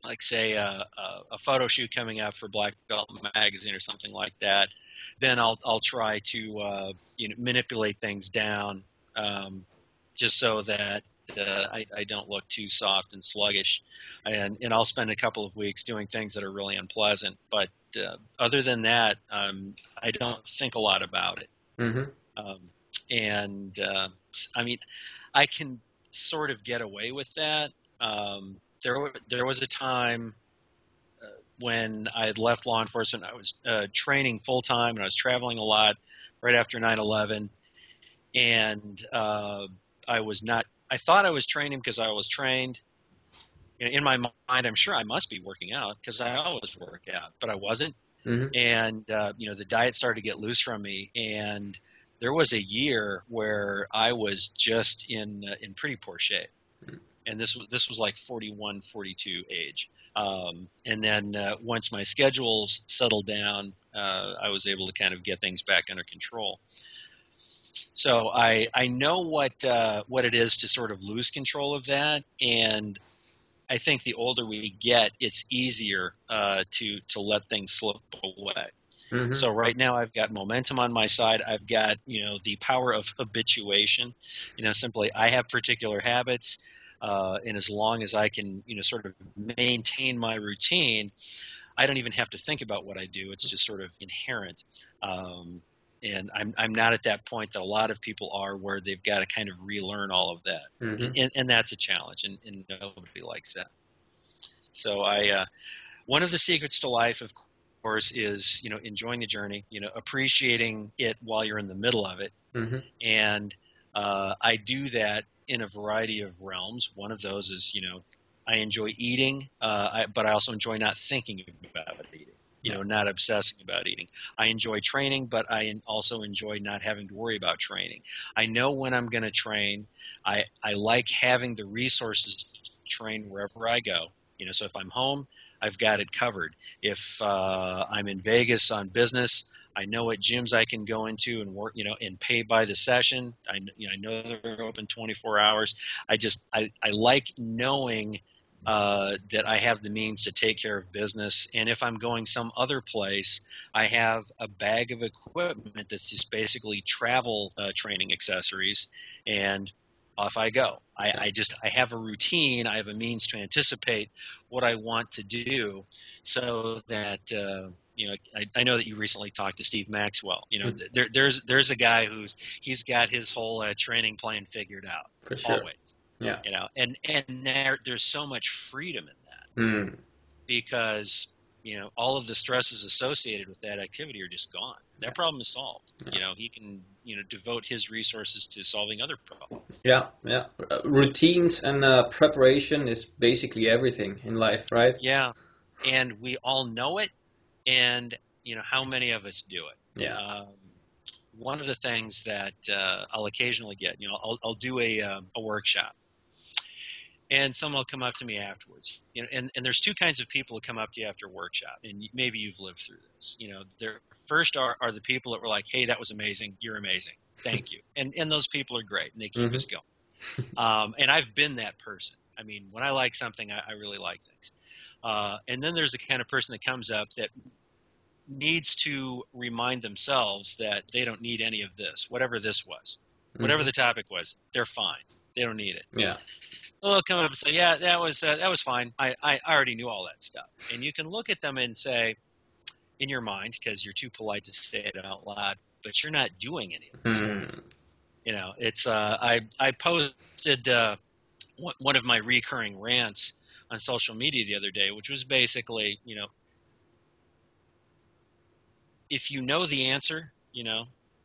like say a, a, a photo shoot coming up for Black Belt Magazine or something like that, then I'll I'll try to uh, you know manipulate things down um, just so that uh, I, I don't look too soft and sluggish, and and I'll spend a couple of weeks doing things that are really unpleasant. But uh, other than that, um, I don't think a lot about it. Mhm. Um, and uh, I mean, I can sort of get away with that. Um, there, there was a time uh, when I had left law enforcement. I was uh, training full time, and I was traveling a lot right after 9/11, and uh, I was not. I thought I was training because I was trained. You know, In my mind, I'm sure I must be working out because I always work out, but I wasn't Mhm. and uh, you know the diet started to get loose from me and there was a year where I was just in uh, in pretty poor shape Mm. And this was this was like 41 42 age um, and then uh, once my schedules settled down uh, I was able to kind of get things back under control so I I know what uh, what it is to sort of lose control of that and I think the older we get, it's easier uh, to to let things slip away. Mhm. So right now, I've got momentum on my side. I've got you know the power of habituation. You know, simply I have particular habits, uh, and as long as I can you know sort of maintain my routine, I don't even have to think about what I do. It's just sort of inherent. Um, and I'm I'm not at that point that a lot of people are, where they've got to kind of relearn all of that Mhm. and, and that's a challenge, and, and nobody likes that. So I, uh, one of the secrets to life, of course, is you know enjoying the journey, you know appreciating it while you're in the middle of it, Mhm. and uh, I do that in a variety of realms. One of those is you know I enjoy eating, uh, I, but I also enjoy not thinking about eating. You know, not obsessing about eating. I enjoy training, but I also enjoy not having to worry about training. I know when I'm going to train. I, I like having the resources to train wherever I go. You know, so if I'm home, I've got it covered. If uh, I'm in Vegas on business, I know what gyms I can go into and work, you know, and pay by the session. I, you know, I know they're open 24 hours. I just, I, I like knowing uh, that I have the means to take care of business. And if I'm going some other place, I have a bag of equipment that's just basically travel uh, training accessories, and off I go. I, I, just I have a routine. I have a means to anticipate what I want to do, so that uh, you know. I, I, know that you recently talked to Steve Maxwell. You know, mm-hmm. there, there's there's a guy who's he's got his whole uh, training plan figured out. For sure. Always. Yeah. You know, and and there there's so much freedom in that mm. because you know all of the stresses associated with that activity are just gone. That yeah. problem is solved. Yeah. You know, he can you know devote his resources to solving other problems. Yeah, yeah. Uh, routines and uh, preparation is basically everything in life, right? Yeah, and we all know it, and you know how many of us do it. Yeah. Um, one of the things that uh, I'll occasionally get, you know, I'll, I'll do a, uh, a workshop and someone will come up to me afterwards. You know, and, and there's two kinds of people who come up to you after a workshop, and maybe you've lived through this. You know, there first are, are the people that were like, "Hey, that was amazing. You're amazing. Thank you." (laughs) and and those people are great, and they keep mm-hmm. us going. Um, and I've been that person. I mean, when I like something, I, I really like things. Uh, and then there's the kind of person that comes up that needs to remind themselves that they don't need any of this, whatever this was, whatever mm-hmm. the topic was. They're fine. They don't need it. Yeah they'll come up and say, "Yeah, that was uh, that was fine. I, I already knew all that stuff." And you can look at them and say, in your mind, because you're too polite to say it out loud, but you're not doing any of this. Mm. You know, it's uh, I I posted uh, one of my recurring rants on social media the other day, which was basically, you know, if you know the answer, you know,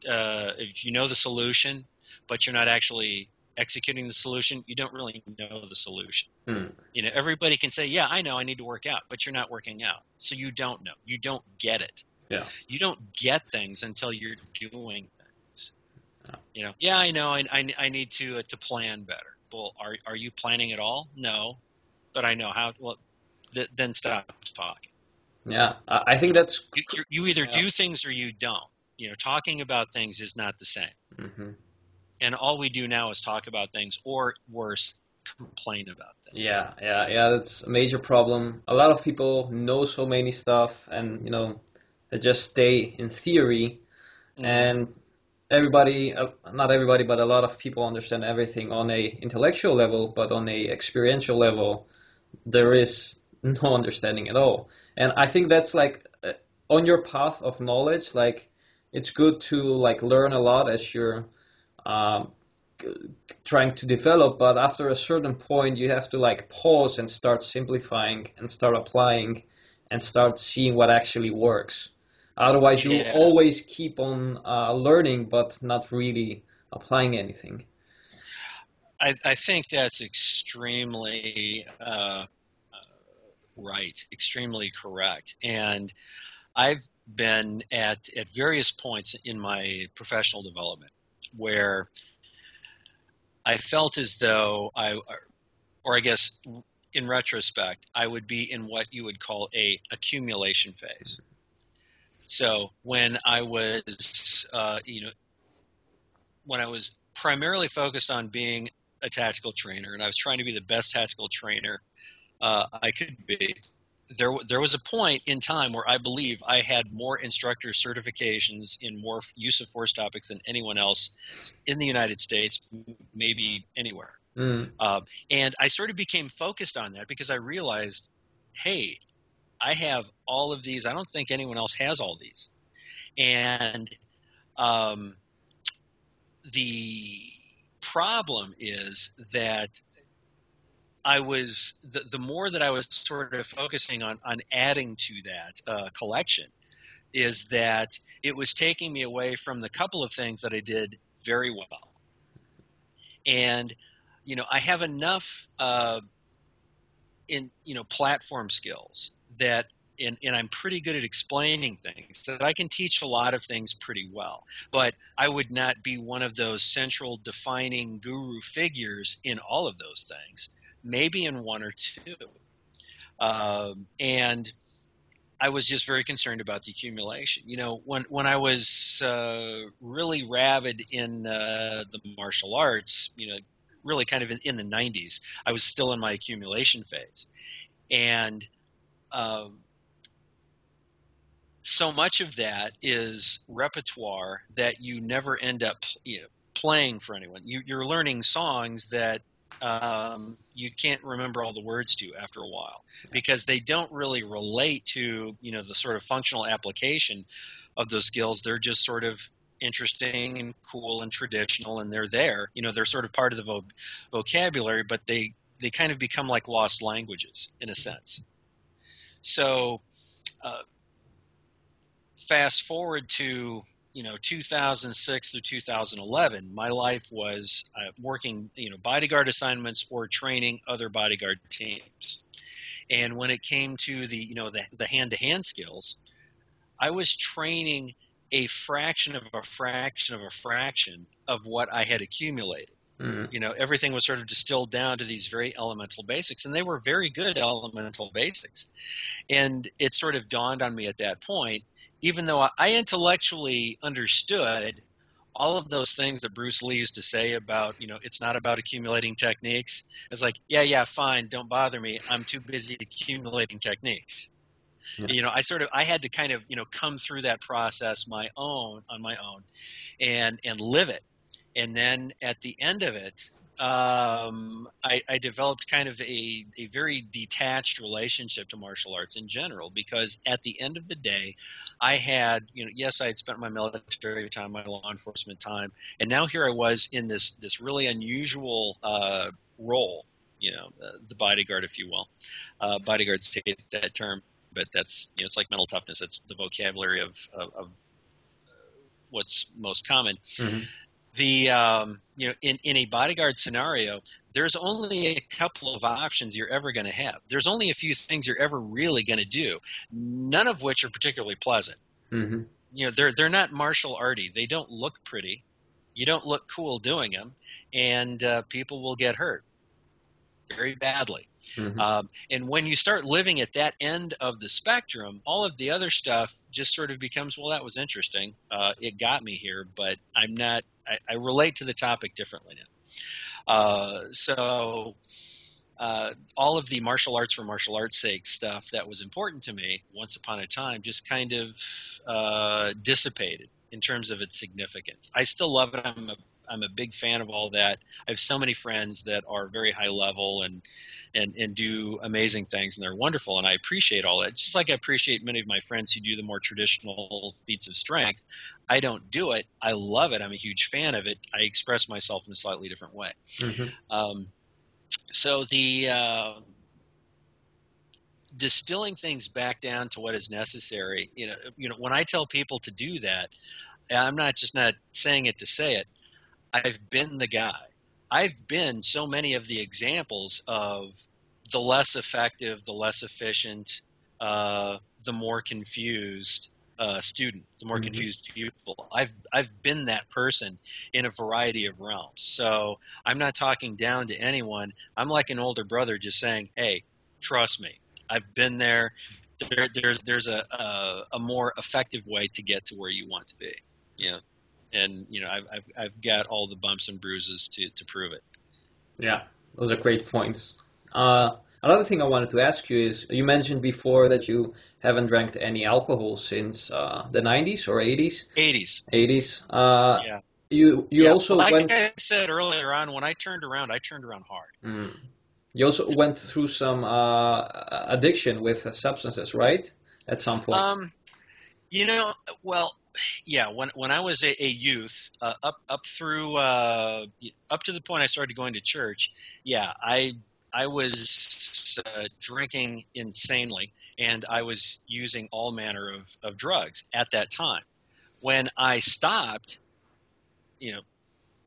uh, if you know the solution, but you're not actually executing the solution, you don't really know the solution. Hmm. You know, everybody can say, "Yeah, I know, I need to work out," but you're not working out, so you don't know. You don't get it. Yeah. You don't get things until you're doing things. Yeah. You know, yeah, I know, I, I, I need to uh, to plan better. Well, are are you planning at all? No, but I know how. Well, th- then stop talking. Yeah, I think that's you, you either yeah. do things or you don't. You know, talking about things is not the same. Mm-hmm and all we do now is talk about things, or worse, complain about things. Yeah, yeah, yeah. That's a major problem. A lot of people know so many stuff, and you know, they just stay in theory, mm-hmm. and everybody, uh, not everybody, but a lot of people understand everything on a intellectual level, but on a experiential level, there is no understanding at all. And I think that's like uh, on your path of knowledge, like it's good to like learn a lot as you're um, trying to develop but after a certain point you have to like pause and start simplifying and start applying and start seeing what actually works otherwise you yeah. always keep on uh, learning but not really applying anything i, I think that's extremely uh, right extremely correct and i've been at, at various points in my professional development where I felt as though I, or I guess in retrospect, I would be in what you would call a accumulation phase. So when I was, uh, you know, when I was primarily focused on being a tactical trainer, and I was trying to be the best tactical trainer uh, I could be, there there was a point in time where I believe I had more instructor certifications in more use of force topics than anyone else in the United States, maybe anywhere. Mm. Uh, and I sort of became focused on that because I realized, hey, I have all of these. I don't think anyone else has all these, and um, the problem is that I was the, the more that I was sort of focusing on on adding to that uh, collection is that it was taking me away from the couple of things that I did very well. And you know, I have enough uh, in you know platform skills that and, and, I'm pretty good at explaining things. So I can teach a lot of things pretty well. But I would not be one of those central defining guru figures in all of those things maybe in one or two. Um, and I was just very concerned about the accumulation. You know, when when I was uh, really rabid in uh, the martial arts, you know, really kind of in, in, the 90s. I was still in my accumulation phase, and um, so much of that is repertoire that you never end up you know, playing for anyone. You, are learning songs that um, you can't remember all the words to after a while because they don't really relate to you know the sort of functional application of those skills. They're just sort of interesting and cool and traditional, and they're there. You know, they're sort of part of the vo- vocabulary, but they they kind of become like lost languages in a sense. So, uh, fast forward to you know 2006 through 2011 my life was uh, working you know bodyguard assignments or training other bodyguard teams. And when it came to the you know the, the hand-to-hand skills i was training a fraction of a fraction of a fraction of what i had accumulated mm-hmm. you know everything was sort of distilled down to these very elemental basics and they were very good elemental basics and it sort of dawned on me at that point even though I intellectually understood all of those things that Bruce Lee used to say about, you know, it's not about accumulating techniques. It's like, yeah, yeah, fine, don't bother me. I'm too busy accumulating techniques. Yeah. You know, I sort of I had to kind of, you know, come through that process my own on my own and and live it. And then at the end of it, um, I, I, developed kind of a, a very detached relationship to martial arts in general because at the end of the day, I had, you know, yes, I had spent my military time, my law enforcement time, and now here I was in this this really unusual uh, role, you know, uh, the bodyguard, if you will. Uh, bodyguards hate that term, but that's you know, it's like mental toughness. That's the vocabulary of, of, of what's most common. Mm-hmm the um, you know in, in a bodyguard scenario there's only a couple of options you're ever going to have. There's only a few things you're ever really going to do none of which are particularly pleasant. Mm-hmm. you know they're they're not martial arty. They don't look pretty. You don't look cool doing them and uh, people will get hurt very badly. Mm-hmm. Um, and when you start living at that end of the spectrum, all of the other stuff just sort of becomes, well, that was interesting. Uh, it got me here, but I'm not, I, I relate to the topic differently now. Uh, so, uh, all of the martial arts for martial arts sake stuff that was important to me once upon a time just kind of uh, dissipated in terms of its significance. I still love it. I'm a I'm a big fan of all that. I have so many friends that are very high level and and and do amazing things, and they're wonderful, and I appreciate all that. Just like I appreciate many of my friends who do the more traditional feats of strength. I don't do it. I love it. I'm a huge fan of it. I express myself in a slightly different way. Mm-hmm. Um, so the uh, distilling things back down to what is necessary. You know, you know, when I tell people to do that, I'm not just not saying it to say it. I've been the guy. I've been so many of the examples of the less effective, the less efficient, uh, the more confused uh, student, the more mm-hmm. confused pupil. I've I've been that person in a variety of realms. So I'm not talking down to anyone. I'm like an older brother, just saying, "Hey, trust me. I've been there. there there's there's a, a, a more effective way to get to where you want to be." Yeah and you know I've, I've, I've got all the bumps and bruises to, to prove it. Yeah, those are great points. Uh, another thing I wanted to ask you is you mentioned before that you haven't drank any alcohol since uh, the 90s or 80s. 80s. 80s. Uh, yeah. You you yeah, also like went. Like I said earlier on, when I turned around, I turned around hard. Mm. You also went through some uh, addiction with substances, right? At some point. Um, you know, well, yeah, when when I was a, a youth, uh, up up through uh, up to the point I started going to church, yeah, I I was uh, drinking insanely, and I was using all manner of, of drugs at that time. When I stopped, you know,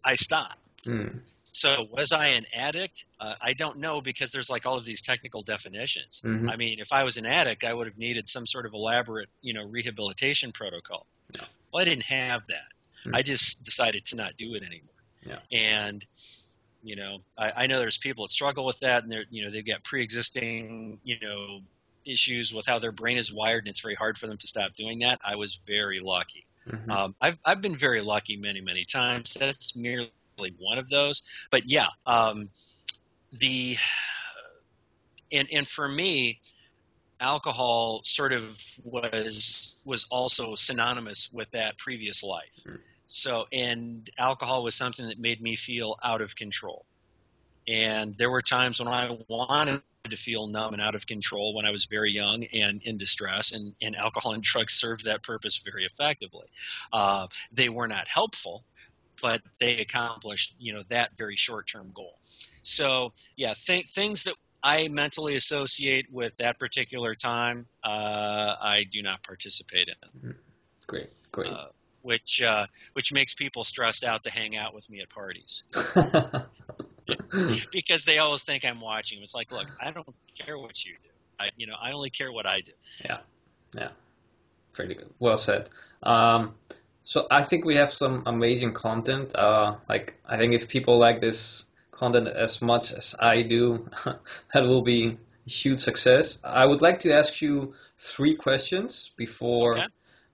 I stopped. Mm. So was I an addict? Uh, I don't know because there's like all of these technical definitions. Mm-hmm. I mean, if I was an addict, I would have needed some sort of elaborate, you know, rehabilitation protocol. Well, I didn't have that. Mm-hmm. I just decided to not do it anymore. Yeah. And you know, I, I know there's people that struggle with that, and they're you know they've got pre-existing you know issues with how their brain is wired, and it's very hard for them to stop doing that. I was very lucky. Mm-hmm. Um, I've I've been very lucky many many times. That's merely one of those. But yeah, um, the and and for me, alcohol sort of was was also synonymous with that previous life. Mm. So and alcohol was something that made me feel out of control. And there were times when I wanted to feel numb and out of control when I was very young and in distress, and, and alcohol and drugs served that purpose very effectively. Uh, they were not helpful, but they accomplished you know that very short term goal. So yeah, th- things that I mentally associate with that particular time, uh, I do not participate in. Mm-hmm. Great, great. Uh, which uh, which makes people stressed out to hang out with me at parties. (laughs) because they always think I'm watching. It's like, look, I don't care what you do. I, you know, I only care what I do. Yeah, yeah, pretty good. Well said. Um, so I think we have some amazing content. Uh, like I think if people like this content as much as I do, (laughs) that will be a huge success. I would like to ask you three questions before okay.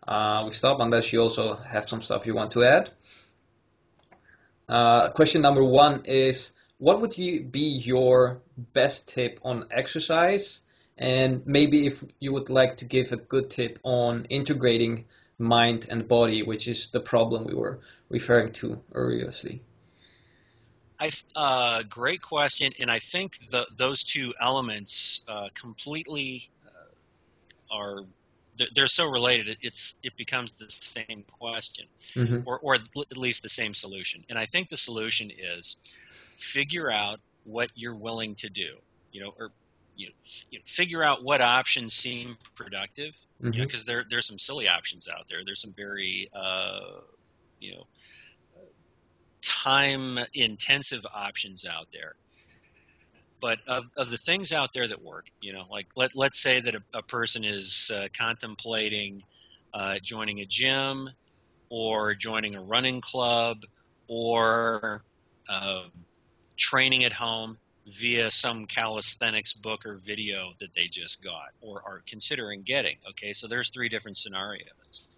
uh, we stop, unless you also have some stuff you want to add. Uh, question number one is what would you be your best tip on exercise? And maybe if you would like to give a good tip on integrating mind and body, which is the problem we were referring to earlier. I uh, great question, and I think the, those two elements uh, completely uh, are they're, they're, so related. It's it becomes the same question, mm-hmm. or or at least the same solution. And I think the solution is figure out what you're willing to do. You know, or you know, you know, figure out what options seem productive. Mm-hmm. You know, because mm-hmm. there there's some silly options out there. There's some very uh, you know time intensive options out there. But of, of the things out there that work, you know, like let let's say that a, a person is uh, contemplating uh, joining a gym or joining a running club or uh, training at home via some calisthenics book or video that they just got or are considering getting. Okay, so there's three different scenarios.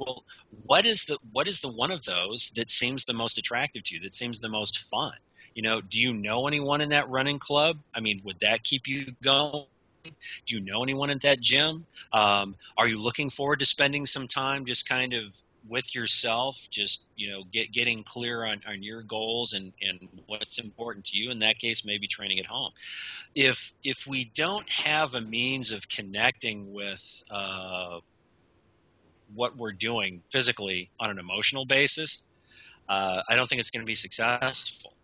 Well, what is the what is the one of those that seems the most attractive to you? That seems the most fun? You know, do you know anyone in that running club? I mean, would that keep you going? Do you know anyone at that gym? Um, are you looking forward to spending some time just kind of with yourself, just you know, get getting clear on, on your goals and, and what's important to you. In that case, maybe training at home. If if we don't have a means of connecting with uh, what we're doing physically on an emotional basis, uh, I don't think it's going to be successful.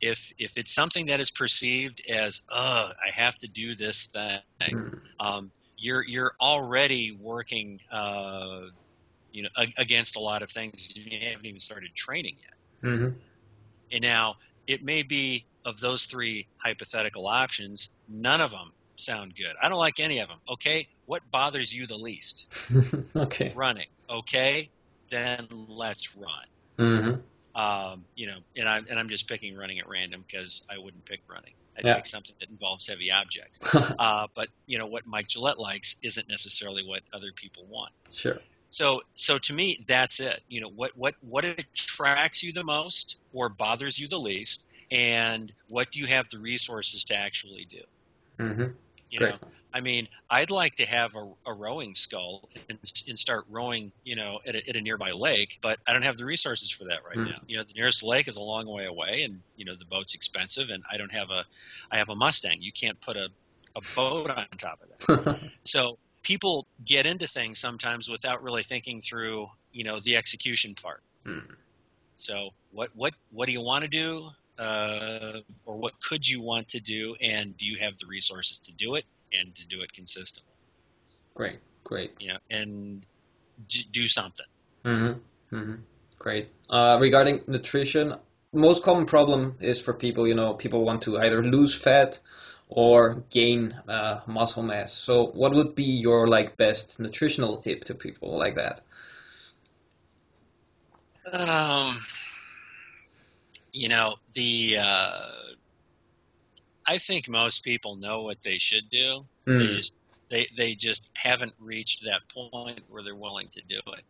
If if it's something that is perceived as, "Uh, I have to do this thing," hmm. um, you're you're already working. Uh, you know, against a lot of things. You haven't even started training yet. Mm-hmm. And now it may be of those three hypothetical options, none of them sound good. I don't like any of them. Okay, what bothers you the least? (laughs) okay, running. Okay, then let's run. Mm-hmm. Um, you know, and I'm and I'm just picking running at random because I wouldn't pick running. I'd yeah. pick something that involves heavy objects. (laughs) uh, but you know what Mike Gillette likes isn't necessarily what other people want. Sure. So so to me that's it. You know what what what attracts you the most or bothers you the least, and what do you have the resources to actually do? Mm-hmm. You know, I mean, I'd like to have a, a rowing scull and, and, start rowing, you know, at a, at a, nearby lake, but I don't have the resources for that right mm. now. You know, the nearest lake is a long way away, and you know the boat's expensive, and I don't have a, I have a Mustang. You can't put a, a boat on top of that. (laughs) so people get into things sometimes without really thinking through, you know, the execution part. Hmm. So what what what do you want to do, uh, or what could you want to do, and do you have the resources to do it and to do it consistently? Great, great. Yeah, you know, and do something. Mm-hmm. Mm-hmm. Great. Uh, regarding nutrition, most common problem is for people. You know, people want to either lose fat or gain uh, muscle mass. So, what would be your like best nutritional tip to people like that? Um, you know the. Uh, I think most people know what they should do. Mm. They just they they just haven't reached that point where they're willing to do it.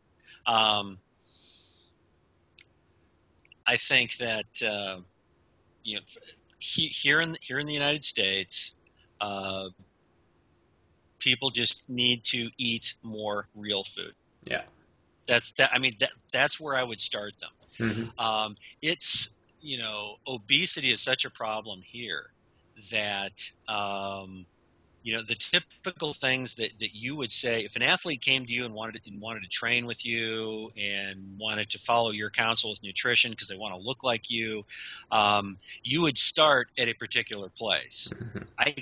Um, I think that uh, you know he, here in here in the United States, uh, people just need to eat more real food. Yeah, that's that. I mean, that that's where I would start them. Mm-hmm. Um, it's you know, obesity is such a problem here that um, you know the typical things that, that you would say if an athlete came to you and wanted to, and wanted to train with you and wanted to follow your counsel with nutrition because they want to look like you, um, you would start at a particular place. Mm-hmm. I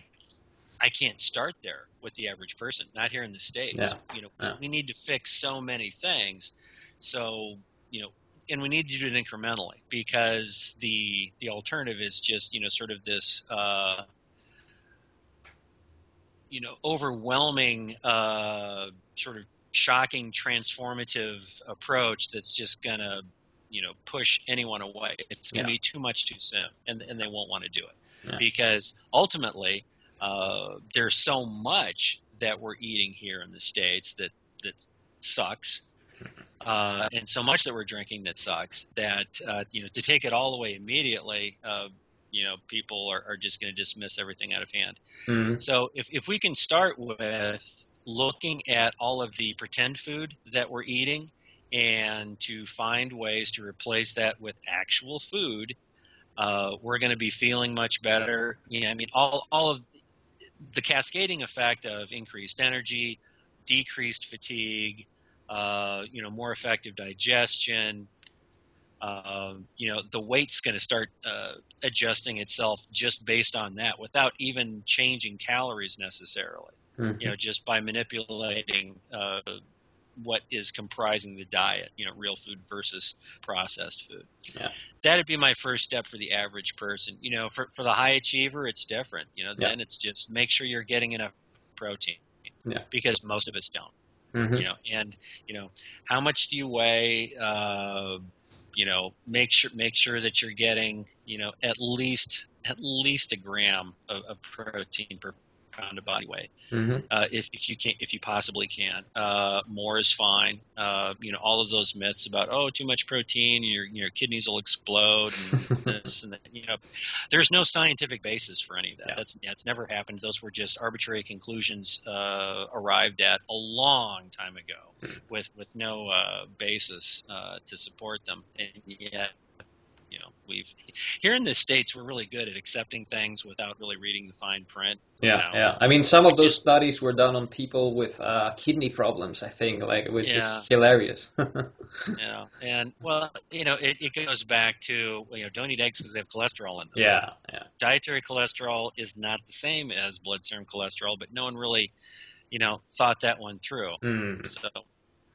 I can't start there with the average person, not here in the states. Yeah. You know, Yeah. we need to fix so many things. So you know, and we need to do it incrementally because the the alternative is just you know sort of this uh, you know overwhelming uh, sort of shocking transformative approach that's just gonna you know push anyone away. It's gonna Yeah. be too much too soon, and and they won't want to do it Yeah. because ultimately uh, there's so much that we're eating here in the states that that sucks uh, and so much that we're drinking that sucks that uh, you know to take it all away immediately uh, you know people are, are just going to dismiss everything out of hand Mhm. so if, if we can start with looking at all of the pretend food that we're eating and to find ways to replace that with actual food uh, we're going to be feeling much better yeah i mean all, all of the cascading effect of increased energy decreased fatigue uh, you know, more effective digestion. Um, you know, the weight's going to start uh, adjusting itself just based on that, without even changing calories necessarily. Mhm. You know, just by manipulating uh, what is comprising the diet. You know, real food versus processed food. Yeah. That'd be my first step for the average person. You know, for for the high achiever, it's different. You know, Yeah. then it's just make sure you're getting enough protein. Yeah. Because most of us don't Mhm. you know and you know how much do you weigh uh, you know make sure make sure that you're getting you know at least at least a gram of, of protein per pound of body weight Mhm. uh, if, if you can if you possibly can uh, more is fine uh, you know all of those myths about oh too much protein your your kidneys will explode and (laughs) this and that you know there's no scientific basis for any of that Yeah. that's that's never happened those were just arbitrary conclusions uh, arrived at a long time ago Hmm. with with no uh, basis uh, to support them and yet we've here in the states we're really good at accepting things without really reading the fine print you Yeah, know. yeah. I mean, some of those is- studies were done on people with uh, kidney problems. I think, like, which Yeah. just hilarious. (laughs) you know and well you know it, it goes back to you know don't eat eggs because they have cholesterol in them yeah, yeah. dietary cholesterol is not the same as blood serum cholesterol but no one really you know thought that one through Mm. so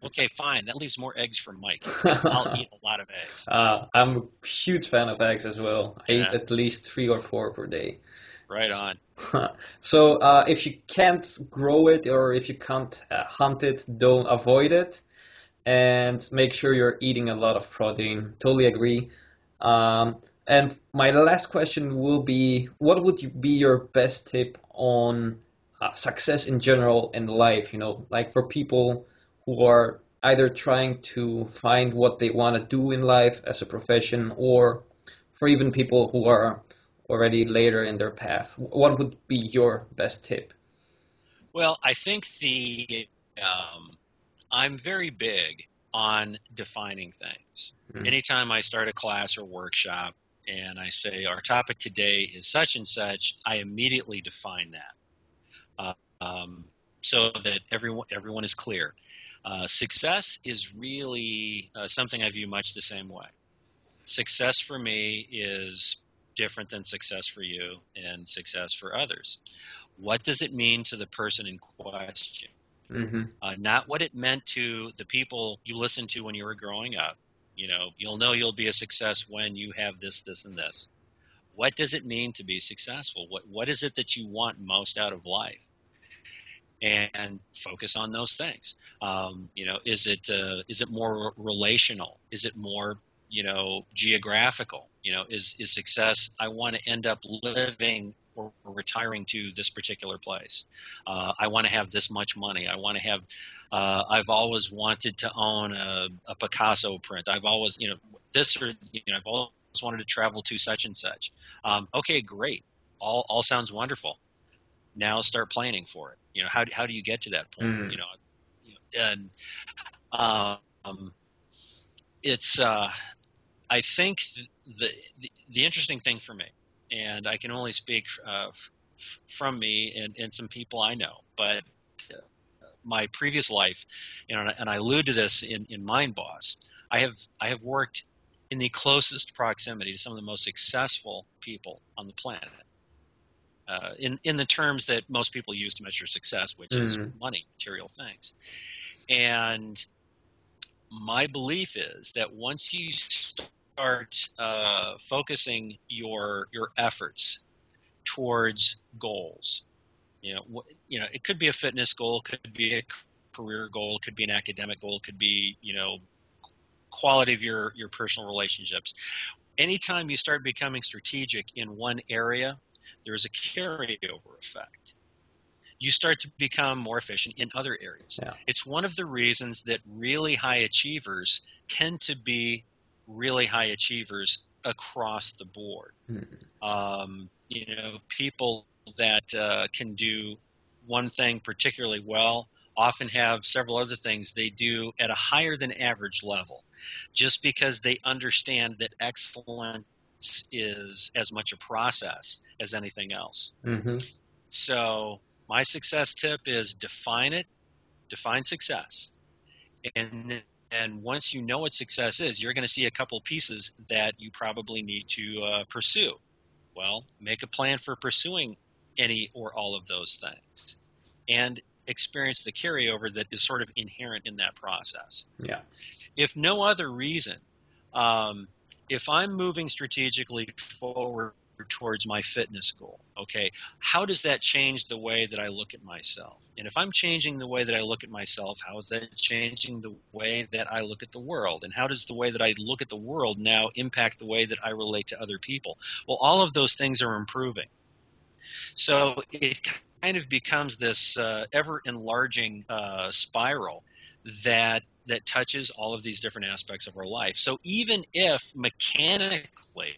okay fine that leaves more eggs for Mike. (laughs) i'll eat a lot of eggs Uh, I'm a huge fan of eggs as well. I eat at least three or four per day. right on (laughs) so uh, if you can't grow it or if you can't uh, hunt it, don't avoid it, and make sure you're eating a lot of protein. Totally agree. Um, and my last question will be, what would you be your best tip on uh, success in general in life? You know, like for people who are either trying to find what they want to do in life as a profession, or for even people who are already later in their path. What would be your best tip? well i think the um, i'm very big on defining things Mhm. anytime I start a class or workshop and I say our topic today is such and such, I immediately define that uh, um, so that everyone everyone is clear. Uh, success is really uh, something I view much the same way. Success for me is different than success for you and success for others. What does it mean to the person in question? Mm-hmm. uh, not what it meant to the people you listened to when you were growing up. You know, you'll know you'll be a success when you have this, this, and this. What does it mean to be successful? What What is it that you want most out of life? And focus on those things. Um, you know, is it uh, is it more relational? Is it more you know geographical? You know, is is success? I want to end up living or, retiring to this particular place. Uh, I want to have this much money. I want to have. Uh, I've always wanted to own a, a Picasso print. I've always, you know, this or you know, I've always wanted to travel to such and such. Um, okay, great. All all sounds wonderful. Now start planning for it. You know, how how do you get to that point? Mm. You know, and um, it's uh, I think the, the, the interesting thing for me, and I can only speak uh, f- from me and, and some people I know, but uh, my previous life, you know, and I allude to this in, in Mind Boss, I have I have worked in the closest proximity to some of the most successful people on the planet. Uh, in in the terms that most people use to measure success, which mm-hmm. is money, material things, and my belief is that once you start uh, focusing your your efforts towards goals, you know, you know, it could be a fitness goal, could be a career goal, could be an academic goal, could be you know, quality of your your personal relationships. Anytime you start becoming strategic in one area, there is a carryover effect you start to become more efficient in other areas. Yeah. It's one of the reasons that really high achievers tend to be really high achievers across the board. Mm-hmm. Um, you know, people that uh, can do one thing particularly well often have several other things they do at a higher than average level just because they understand that excellence is as much a process as anything else. Mm-hmm. So my success tip is define it, define success. And and once you know what success is, you're going to see a couple pieces that you probably need to uh, pursue. Well, make a plan for pursuing any or all of those things, and experience the carryover that is sort of inherent in that process. Yeah. If no other reason, um, if I'm moving strategically forward towards my fitness goal. Okay, how does that change the way that I look at myself? And if I'm changing the way that I look at myself, how is that changing the way that I look at the world? And how does the way that I look at the world now impact the way that I relate to other people? Well, all of those things are improving. So it kind of becomes this uh, ever enlarging uh, spiral that that touches all of these different aspects of our life. So even if mechanically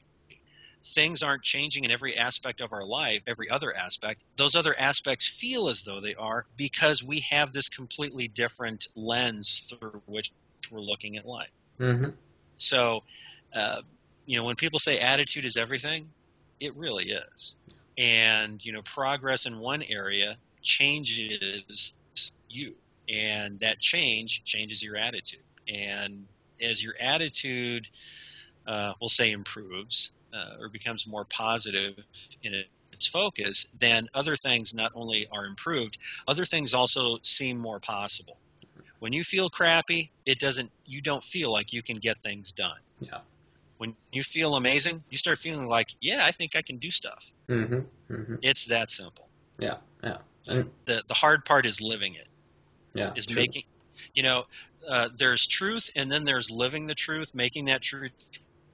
things aren't changing in every aspect of our life, every other aspect, those other aspects feel as though they are because we have this completely different lens through which we're looking at life. Mm-hmm. So, uh, you know, when people say attitude is everything, it really is. And, you know, progress in one area changes you, and that change changes your attitude. And as your attitude, uh, we'll say, improves, uh, or becomes more positive in it, its focus, then other things not only are improved, other things also seem more possible. When you feel crappy, it doesn't. You don't feel like you can get things done. Yeah. When you feel amazing, you start feeling like, yeah, I think I can do stuff. Mm-hmm. Mm-hmm. It's that simple. Yeah. Yeah. And the the hard part is living it. Yeah. Is true. making. You know, uh, there's truth, and then there's living the truth, making that truth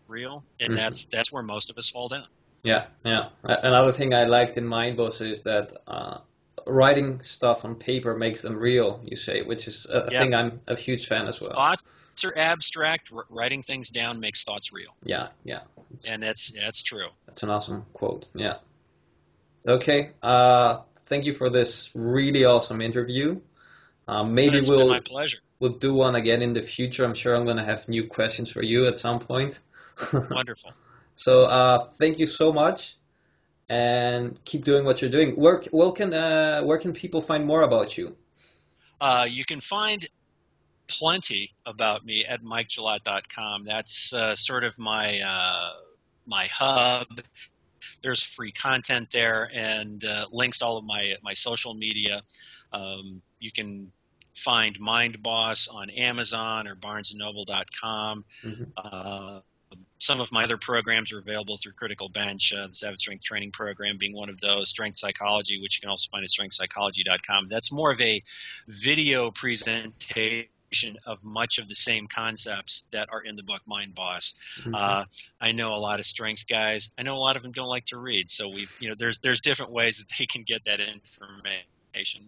real, and mm-hmm. that's that's where most of us fall down. Yeah, yeah. Another thing I liked in Mindboss is that uh, writing stuff on paper makes them real. You say, which is a thing I'm a huge fan as well. Thoughts are abstract. R- writing things down makes thoughts real. Yeah, yeah. It's, and that's that's true. That's an awesome quote. Yeah. Okay. Uh, thank you for this really awesome interview. Uh, maybe we'll my pleasure. We'll do one again in the future. I'm sure I'm going to have new questions for you at some point. (laughs) Wonderful. So uh, thank you so much, and keep doing what you're doing. Where, where can uh, where can people find more about you? Uh, you can find plenty about me at mikegillette.com. That's uh, sort of my uh, my hub. There's free content there and uh, links to all of my my social media. Um, you can find Mind Boss on Amazon or BarnesandNoble.com. Mm-hmm. Uh, some of my other programs are available through Critical Bench, uh, the Seven Strength Training Program being one of those, Strength Psychology, which you can also find at strengthpsychology.com. That's more of a video presentation of much of the same concepts that are in the book Mind Boss. Mm-hmm. Uh, I know a lot of strength guys. I know a lot of them don't like to read, so we, you know, there's there's different ways that they can get that information.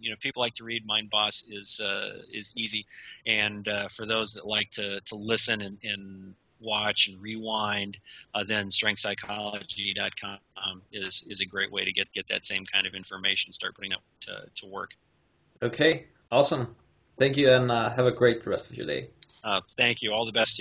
You know, people like to read. Mind Boss is uh, is easy, and uh, for those that like to to listen and, and watch and rewind, uh, then strengthpsychology.com is is a great way to get get that same kind of information. Start putting it to to work. Okay, awesome. Thank you, and uh, have a great rest of your day. Uh, thank you. All the best to you.